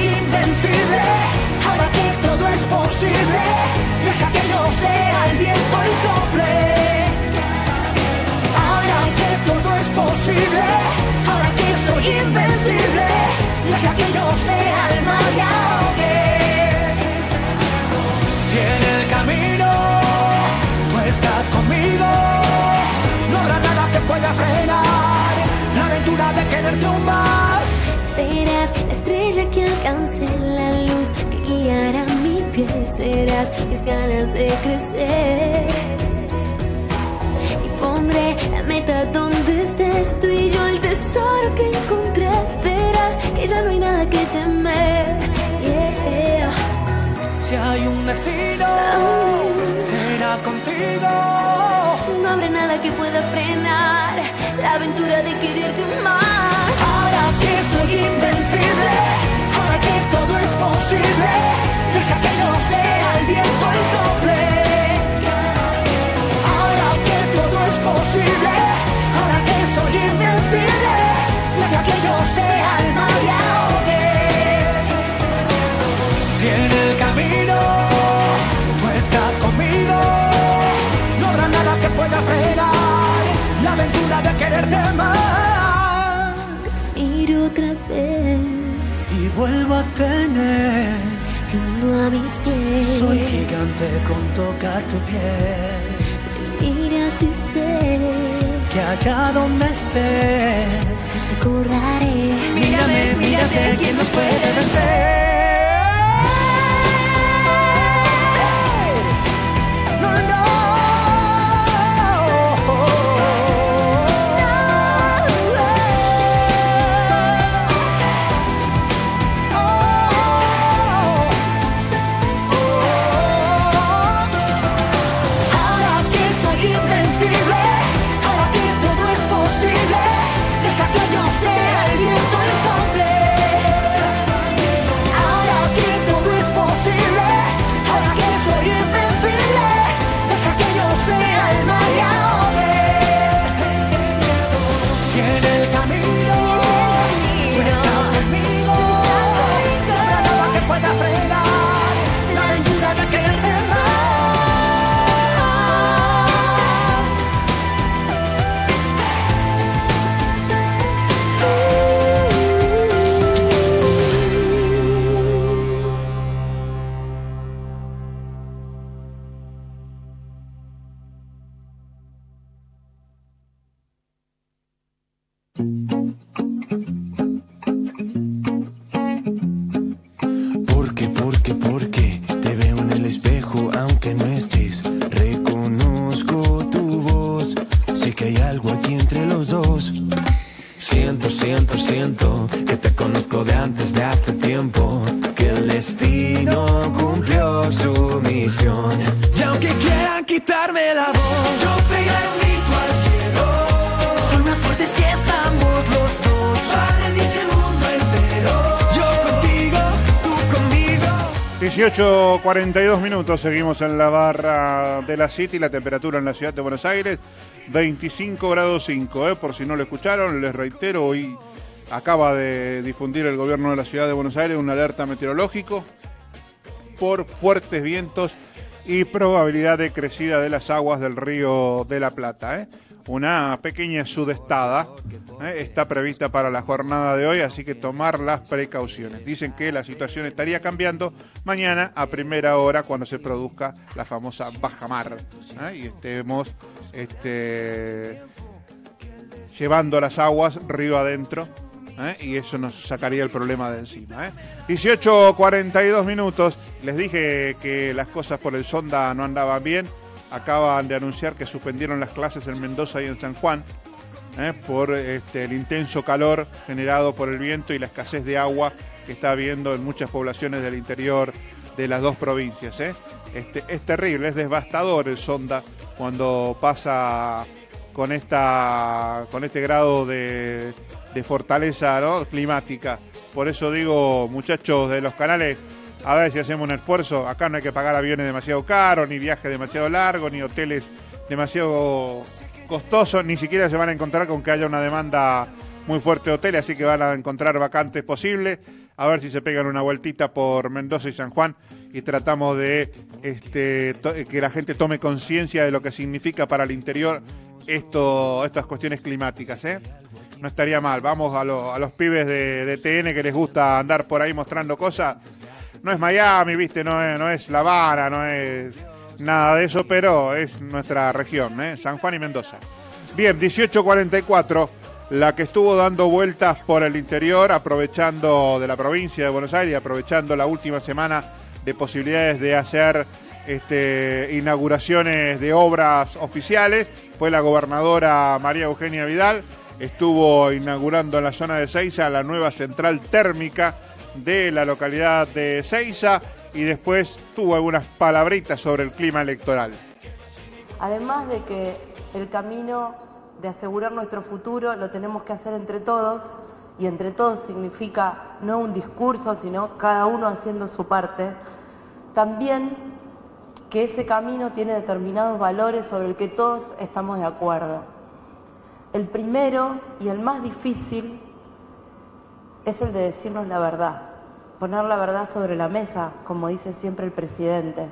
Invencible, ahora que todo es posible, deja que no sea el viento y sople. Ahora que todo es posible, ahora que soy invencible, deja que no sea el mar y ahogue. Si en el camino tú estás conmigo, no habrá nada que pueda frenar la aventura de quererte aún más. Alcance la luz que guiará mi pie. Serás mis ganas de crecer. Y pondré la meta donde estés tú y yo, el tesoro que encontré. Verás que ya no hay nada que temer. Yeah. Si hay un destino, será contigo. No habrá nada que pueda frenar la aventura de quererte más. Ahora que soy invencible, posible, deja que no sea el viento y sople. Vuelvo a tener a mis pies. Soy gigante con tocar tu piel. Miras y sé Que allá donde estés, recordaré. mírame, mírate, ¿quién nos puede vencer? 42 minutos, seguimos en la barra de la City, la temperatura en la ciudad de Buenos Aires, 25 grados 5, ¿eh? por si no lo escucharon, les reitero, hoy acaba de difundir el gobierno de la ciudad de Buenos Aires una alerta meteorológico por fuertes vientos y probabilidad de crecida de las aguas del río de la Plata. ¿eh? Una pequeña sudestada ¿eh? está prevista para la jornada de hoy, así que tomar las precauciones. Dicen que la situación estaría cambiando mañana a primera hora cuando se produzca la famosa bajamar ¿eh? y estemos este, llevando las aguas río adentro ¿eh? y eso nos sacaría el problema de encima. ¿eh? 18, 42 minutos. Les dije que las cosas por el sonda no andaban bien. Acaban de anunciar que suspendieron las clases en Mendoza y en San Juan ¿eh? por este, el intenso calor generado por el viento y la escasez de agua que está habiendo en muchas poblaciones del interior de las dos provincias. ¿eh? Este, es terrible, es devastador el sonda cuando pasa con, esta, con este grado de, fortaleza climática. Por eso digo, muchachos de los canales, a ver si hacemos un esfuerzo. Acá no hay que pagar aviones demasiado caros, ni viajes demasiado largos, ni hoteles demasiado costosos. Ni siquiera se van a encontrar con que haya una demanda muy fuerte de hoteles, así que van a encontrar vacantes posibles. A ver si se pegan una vueltita por Mendoza y San Juan y tratamos de este, que la gente tome conciencia de lo que significa para el interior esto, estas cuestiones climáticas. ¿eh? No estaría mal. Vamos a, lo- a los pibes de TN que les gusta andar por ahí mostrando cosas. No es Miami, viste, no es, La Habana, no es nada de eso, pero es nuestra región, ¿eh? San Juan y Mendoza. Bien, 1844, la que estuvo dando vueltas por el interior, aprovechando de la provincia de Buenos Aires, aprovechando la última semana de posibilidades de hacer este, inauguraciones de obras oficiales, fue la gobernadora María Eugenia Vidal, estuvo inaugurando en la zona de Ceiza la nueva central térmica de la localidad de Ceiza y después tuvo algunas palabritas sobre el clima electoral. Además de que el camino de asegurar nuestro futuro lo tenemos que hacer entre todos, y entre todos significa no un discurso, sino cada uno haciendo su parte, también que ese camino tiene determinados valores sobre el que todos estamos de acuerdo. El primero y el más difícil es el de decirnos la verdad, poner la verdad sobre la mesa, como dice siempre el presidente.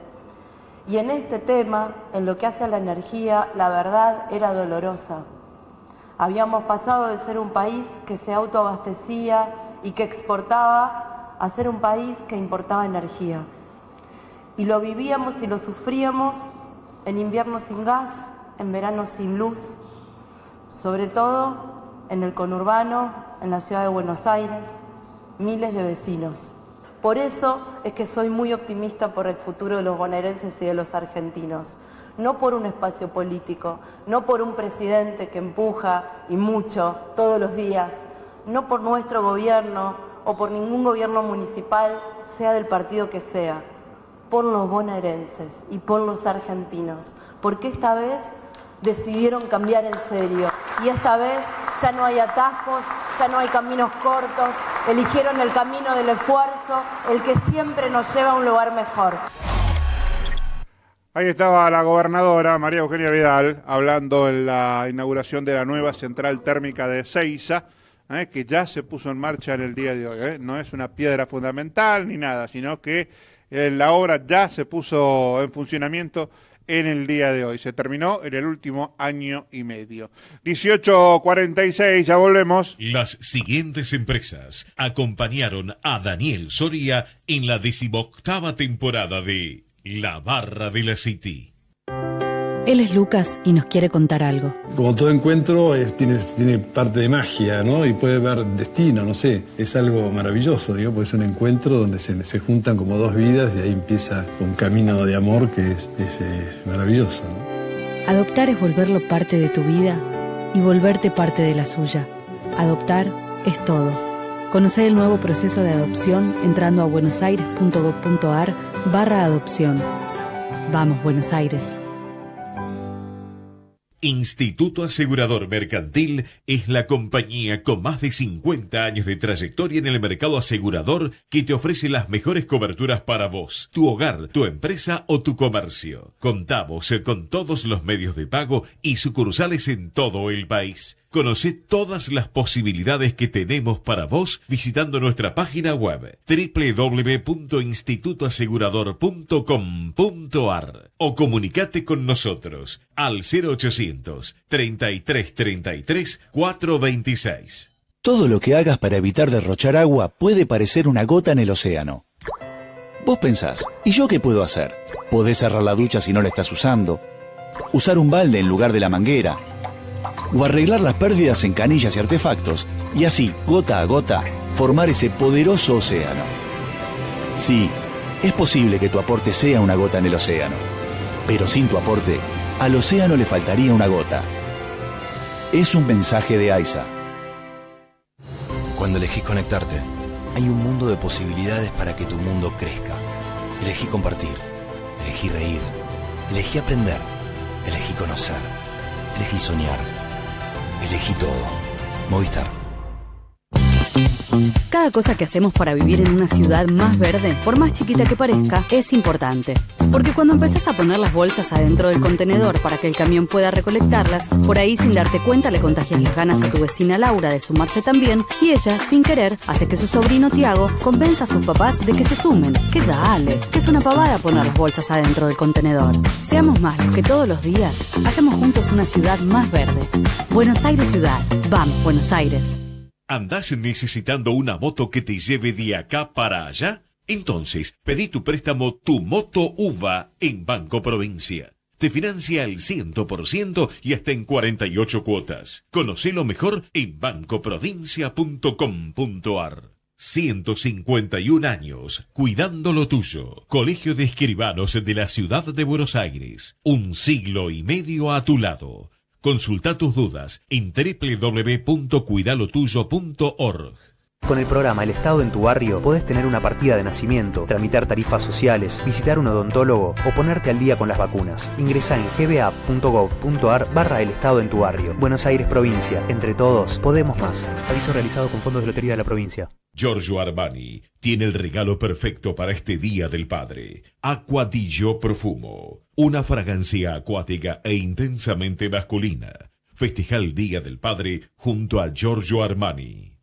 Y en este tema, en lo que hace a la energía, la verdad era dolorosa. Habíamos pasado de ser un país que se autoabastecía y que exportaba a ser un país que importaba energía. Y lo vivíamos y lo sufríamos en invierno sin gas, en verano sin luz, sobre todo en el conurbano, en la ciudad de Buenos Aires, miles de vecinos. Por eso es que soy muy optimista por el futuro de los bonaerenses y de los argentinos. No por un espacio político, no por un presidente que empuja y mucho todos los días, no por nuestro gobierno o por ningún gobierno municipal, sea del partido que sea, por los bonaerenses y por los argentinos, porque esta vez decidieron cambiar en serio y esta vez ya no hay atajos, ya no hay caminos cortos, eligieron el camino del esfuerzo, el que siempre nos lleva a un lugar mejor. Ahí estaba la gobernadora María Eugenia Vidal hablando en la inauguración de la nueva central térmica de Ceiza, ¿eh? que ya se puso en marcha en el día de hoy. ¿eh? No es una piedra fundamental ni nada, sino que eh, la obra ya se puso en funcionamiento en el día de hoy. Se terminó en el último año y medio. 18.46, ya volvemos. Las siguientes empresas acompañaron a Daniel Soria en la decimoctava temporada de La Barra de la City. Él es Lucas y nos quiere contar algo. Como todo encuentro es- tiene, tiene parte de magia, ¿no? Y puede haber destino, no sé. Es algo maravilloso, digo, porque es un encuentro donde se, se juntan como dos vidas y ahí empieza un camino de amor que es, es- es maravilloso, ¿no? Adoptar es volverlo parte de tu vida y volverte parte de la suya. Adoptar es todo. Conoce el nuevo proceso de adopción entrando a buenosaires.gov.ar barra adopción. Vamos, Buenos Aires. Instituto Asegurador Mercantil es la compañía con más de 50 años de trayectoria en el mercado asegurador que te ofrece las mejores coberturas para vos, tu hogar, tu empresa o tu comercio. Contamos con todos los medios de pago y sucursales en todo el país. Conoce todas las posibilidades que tenemos para vos visitando nuestra página web www.institutoasegurador.com.ar o comunicate con nosotros al 0800 33 33 426. Todo lo que hagas para evitar derrochar agua puede parecer una gota en el océano. Vos pensás, ¿y yo qué puedo hacer? Podés cerrar la ducha si no la estás usando, usar un balde en lugar de la manguera o arreglar las pérdidas en canillas y artefactos, y así, gota a gota, formar ese poderoso océano. Sí, es posible que tu aporte sea una gota en el océano, pero sin tu aporte, al océano le faltaría una gota. Es un mensaje de AISA. Cuando elegís conectarte, hay un mundo de posibilidades para que tu mundo crezca. Elegí compartir, elegí reír, elegí aprender, elegí conocer, elegí soñar. Elegí todo. Movistar. Cada cosa que hacemos para vivir en una ciudad más verde, por más chiquita que parezca, es importante. Porque cuando empezás a poner las bolsas adentro del contenedor para que el camión pueda recolectarlas, por ahí sin darte cuenta le contagias las ganas a tu vecina Laura de sumarse también y ella, sin querer, hace que su sobrino Tiago convenza a sus papás de que se sumen. Que dale, que es una pavada poner las bolsas adentro del contenedor. Seamos más los que todos los días hacemos juntos una ciudad más verde. Buenos Aires Ciudad. Vamos, Buenos Aires. ¿Andás necesitando una moto que te lleve de acá para allá? Entonces, pedí tu préstamo Tu Moto UVA en Banco Provincia. Te financia al 100% y hasta en 48 cuotas. Conocelo mejor en bancoprovincia.com.ar. 151 años, cuidando lo tuyo. Colegio de Escribanos de la Ciudad de Buenos Aires. Un siglo y medio a tu lado. Consulta tus dudas en www.cuidalotuyo.org. Con el programa El Estado en tu barrio podés tener una partida de nacimiento, tramitar tarifas sociales, visitar un odontólogo o ponerte al día con las vacunas. Ingresa en gba.gov.ar barra El Estado en tu barrio. Buenos Aires Provincia. Entre todos, podemos más. Aviso realizado con fondos de Lotería de la Provincia. Giorgio Armani tiene el regalo perfecto para este Día del Padre. Aquadillo Profumo. Una fragancia acuática e intensamente masculina. Festeja el Día del Padre junto a Giorgio Armani.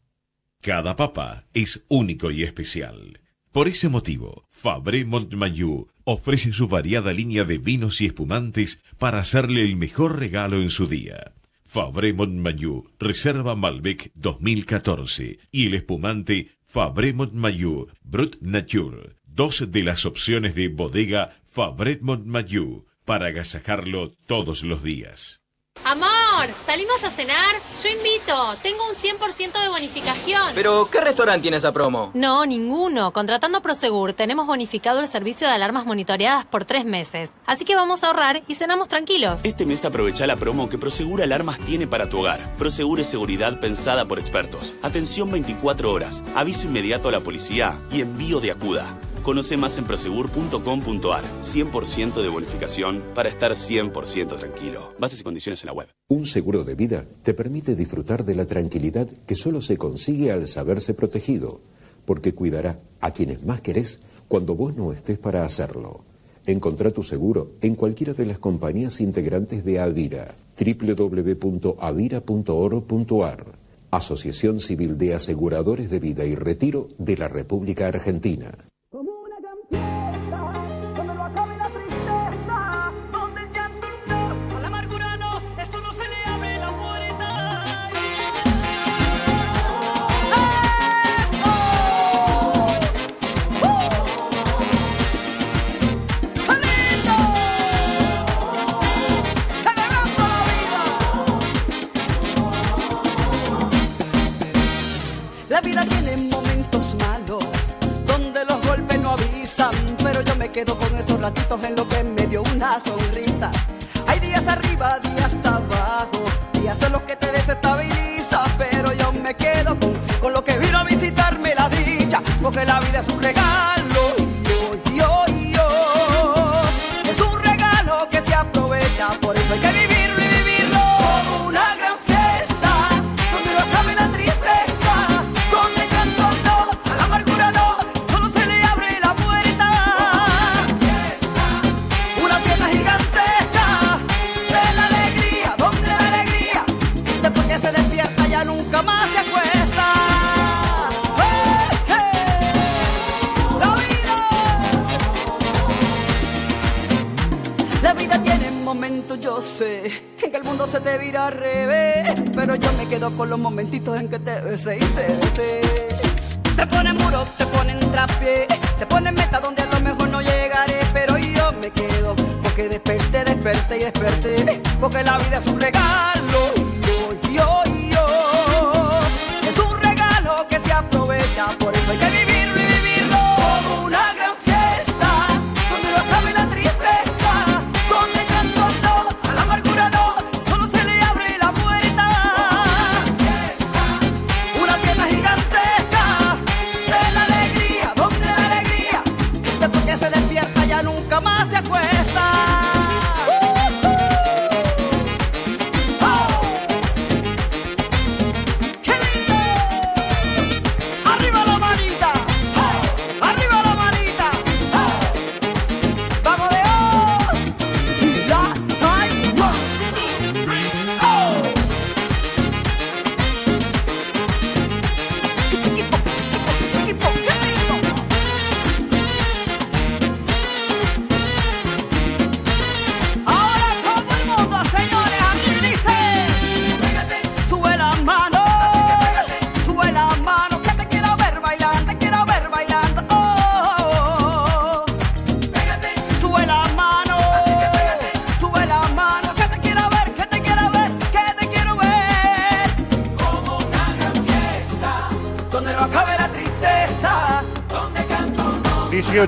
Cada papá es único y especial. Por ese motivo, Fabre Montmayor ofrece su variada línea de vinos y espumantes para hacerle el mejor regalo en su día. Fabre Montmayor Reserva Malbec 2014 y el espumante Fabre Montmayor Brut Nature, dos de las opciones de bodega Fabre Montmayor para agasajarlo todos los días. Amor, ¿salimos a cenar? Yo invito. Tengo un 100% de bonificación. Pero, ¿qué restaurante tiene esa promo? No, ninguno. Contratando Prosegur, tenemos bonificado el servicio de alarmas monitoreadas por tres meses. Así que vamos a ahorrar y cenamos tranquilos. Este mes aprovecha la promo que Prosegur Alarmas tiene para tu hogar. Prosegur es seguridad pensada por expertos. Atención 24 horas, aviso inmediato a la policía y envío de acuda. Conoce más en prosegur.com.ar. 100% de bonificación para estar 100% tranquilo. Bases y condiciones en la web. Un seguro de vida te permite disfrutar de la tranquilidad que solo se consigue al saberse protegido, porque cuidará a quienes más querés cuando vos no estés para hacerlo. Encontrá tu seguro en cualquiera de las compañías integrantes de Avira. www.avira.org.ar Asociación Civil de Aseguradores de Vida y Retiro de la República Argentina. La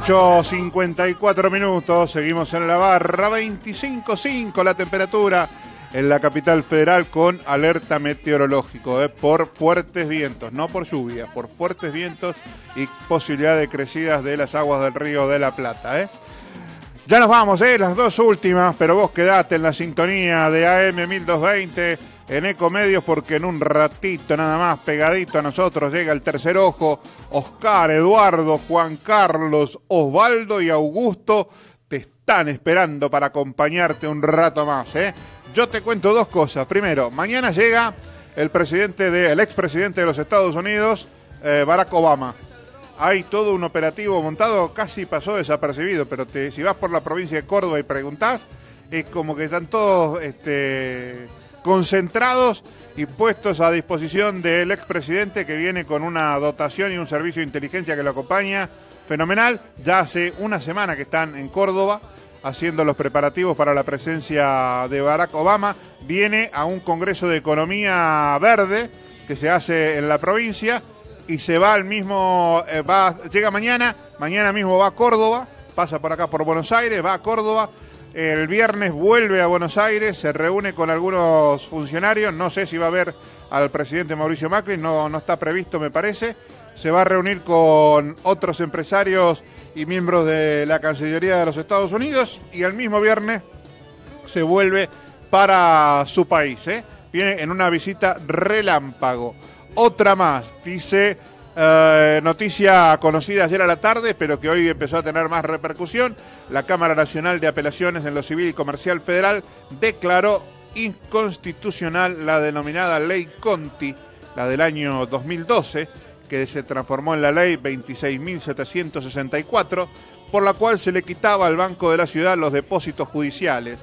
18.54 minutos, seguimos en la barra, 25.5 la temperatura en la capital federal con alerta meteorológico eh, por fuertes vientos, no por lluvia, por fuertes vientos y posibilidad de crecidas de las aguas del río de la Plata. eh. Ya nos vamos, eh, las dos últimas, pero vos quedate en la sintonía de AM 1220 en Ecomedios porque en un ratito nada más pegadito a nosotros llega el tercer ojo, Oscar, Eduardo, Juan Carlos, Osvaldo y Augusto te están esperando para acompañarte un rato más, ¿eh? Yo te cuento dos cosas. Primero, mañana llega el presidente de, el expresidente de los Estados Unidos, eh, Barack Obama. Hay todo un operativo montado, casi pasó desapercibido, pero te- si vas por la provincia de Córdoba y preguntás, es como que están todos este, concentrados y puestos a disposición del expresidente que viene con una dotación y un servicio de inteligencia que lo acompaña fenomenal. Ya hace una semana que están en Córdoba haciendo los preparativos para la presencia de Barack Obama. Viene a un Congreso de Economía Verde que se hace en la provincia y se va al mismo, eh, va, llega mañana, mañana mismo va a Córdoba, pasa por acá por Buenos Aires, va a Córdoba, el viernes vuelve a Buenos Aires, se reúne con algunos funcionarios, no sé si va a ver al presidente Mauricio Macri, no, no está previsto me parece, se va a reunir con otros empresarios y miembros de la Cancillería de los Estados Unidos y el mismo viernes se vuelve para su país. ¿eh? Viene en una visita relámpago. Otra más, dice eh, noticia conocida ayer a la tarde, pero que hoy empezó a tener más repercusión. La Cámara Nacional de Apelaciones en lo Civil y Comercial Federal declaró inconstitucional la denominada Ley Conti, la del año 2012, que se transformó en la Ley 26.764, por la cual se le quitaba al Banco de la Ciudad los depósitos judiciales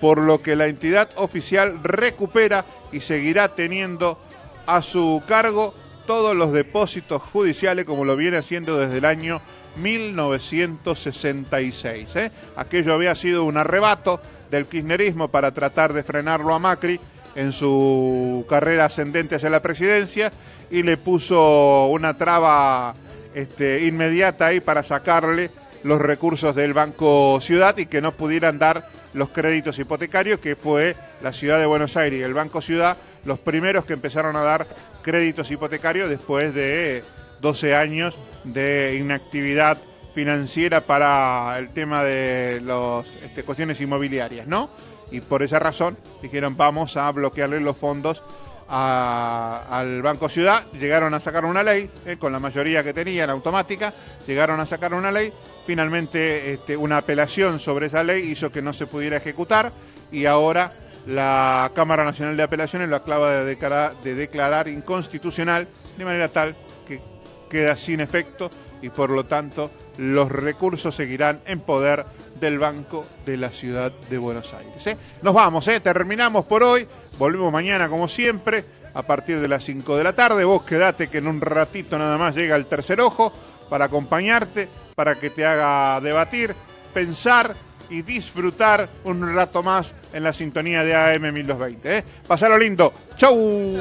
por lo que la entidad oficial recupera y seguirá teniendo a su cargo todos los depósitos judiciales como lo viene haciendo desde el año 1966. ¿eh? Aquello había sido un arrebato del kirchnerismo para tratar de frenarlo a Macri en su carrera ascendente hacia la presidencia y le puso una traba este, inmediata ahí para sacarle los recursos del Banco Ciudad y que no pudieran dar los créditos hipotecarios, que fue la ciudad de Buenos Aires y el Banco Ciudad los primeros que empezaron a dar créditos hipotecarios después de 12 años de inactividad financiera para el tema de las cuestiones inmobiliarias, ¿no? y por esa razón dijeron vamos a bloquearle los fondos al Banco Ciudad. Llegaron a sacar una ley, eh, con la mayoría que tenían automática, llegaron a sacar una ley. Finalmente este, una apelación sobre esa ley hizo que no se pudiera ejecutar y ahora la Cámara Nacional de Apelaciones lo acaba de declarar, de declarar inconstitucional de manera tal que queda sin efecto y por lo tanto los recursos seguirán en poder del Banco de la Ciudad de Buenos Aires. ¿eh? Nos vamos, ¿eh? terminamos por hoy, volvemos mañana como siempre a partir de las 5 de la tarde. Vos quedate que en un ratito nada más llega el tercer ojo para acompañarte, para que te haga debatir, pensar y disfrutar un rato más en la sintonía de AM 1220. ¿eh? Lindo. ¡Chau!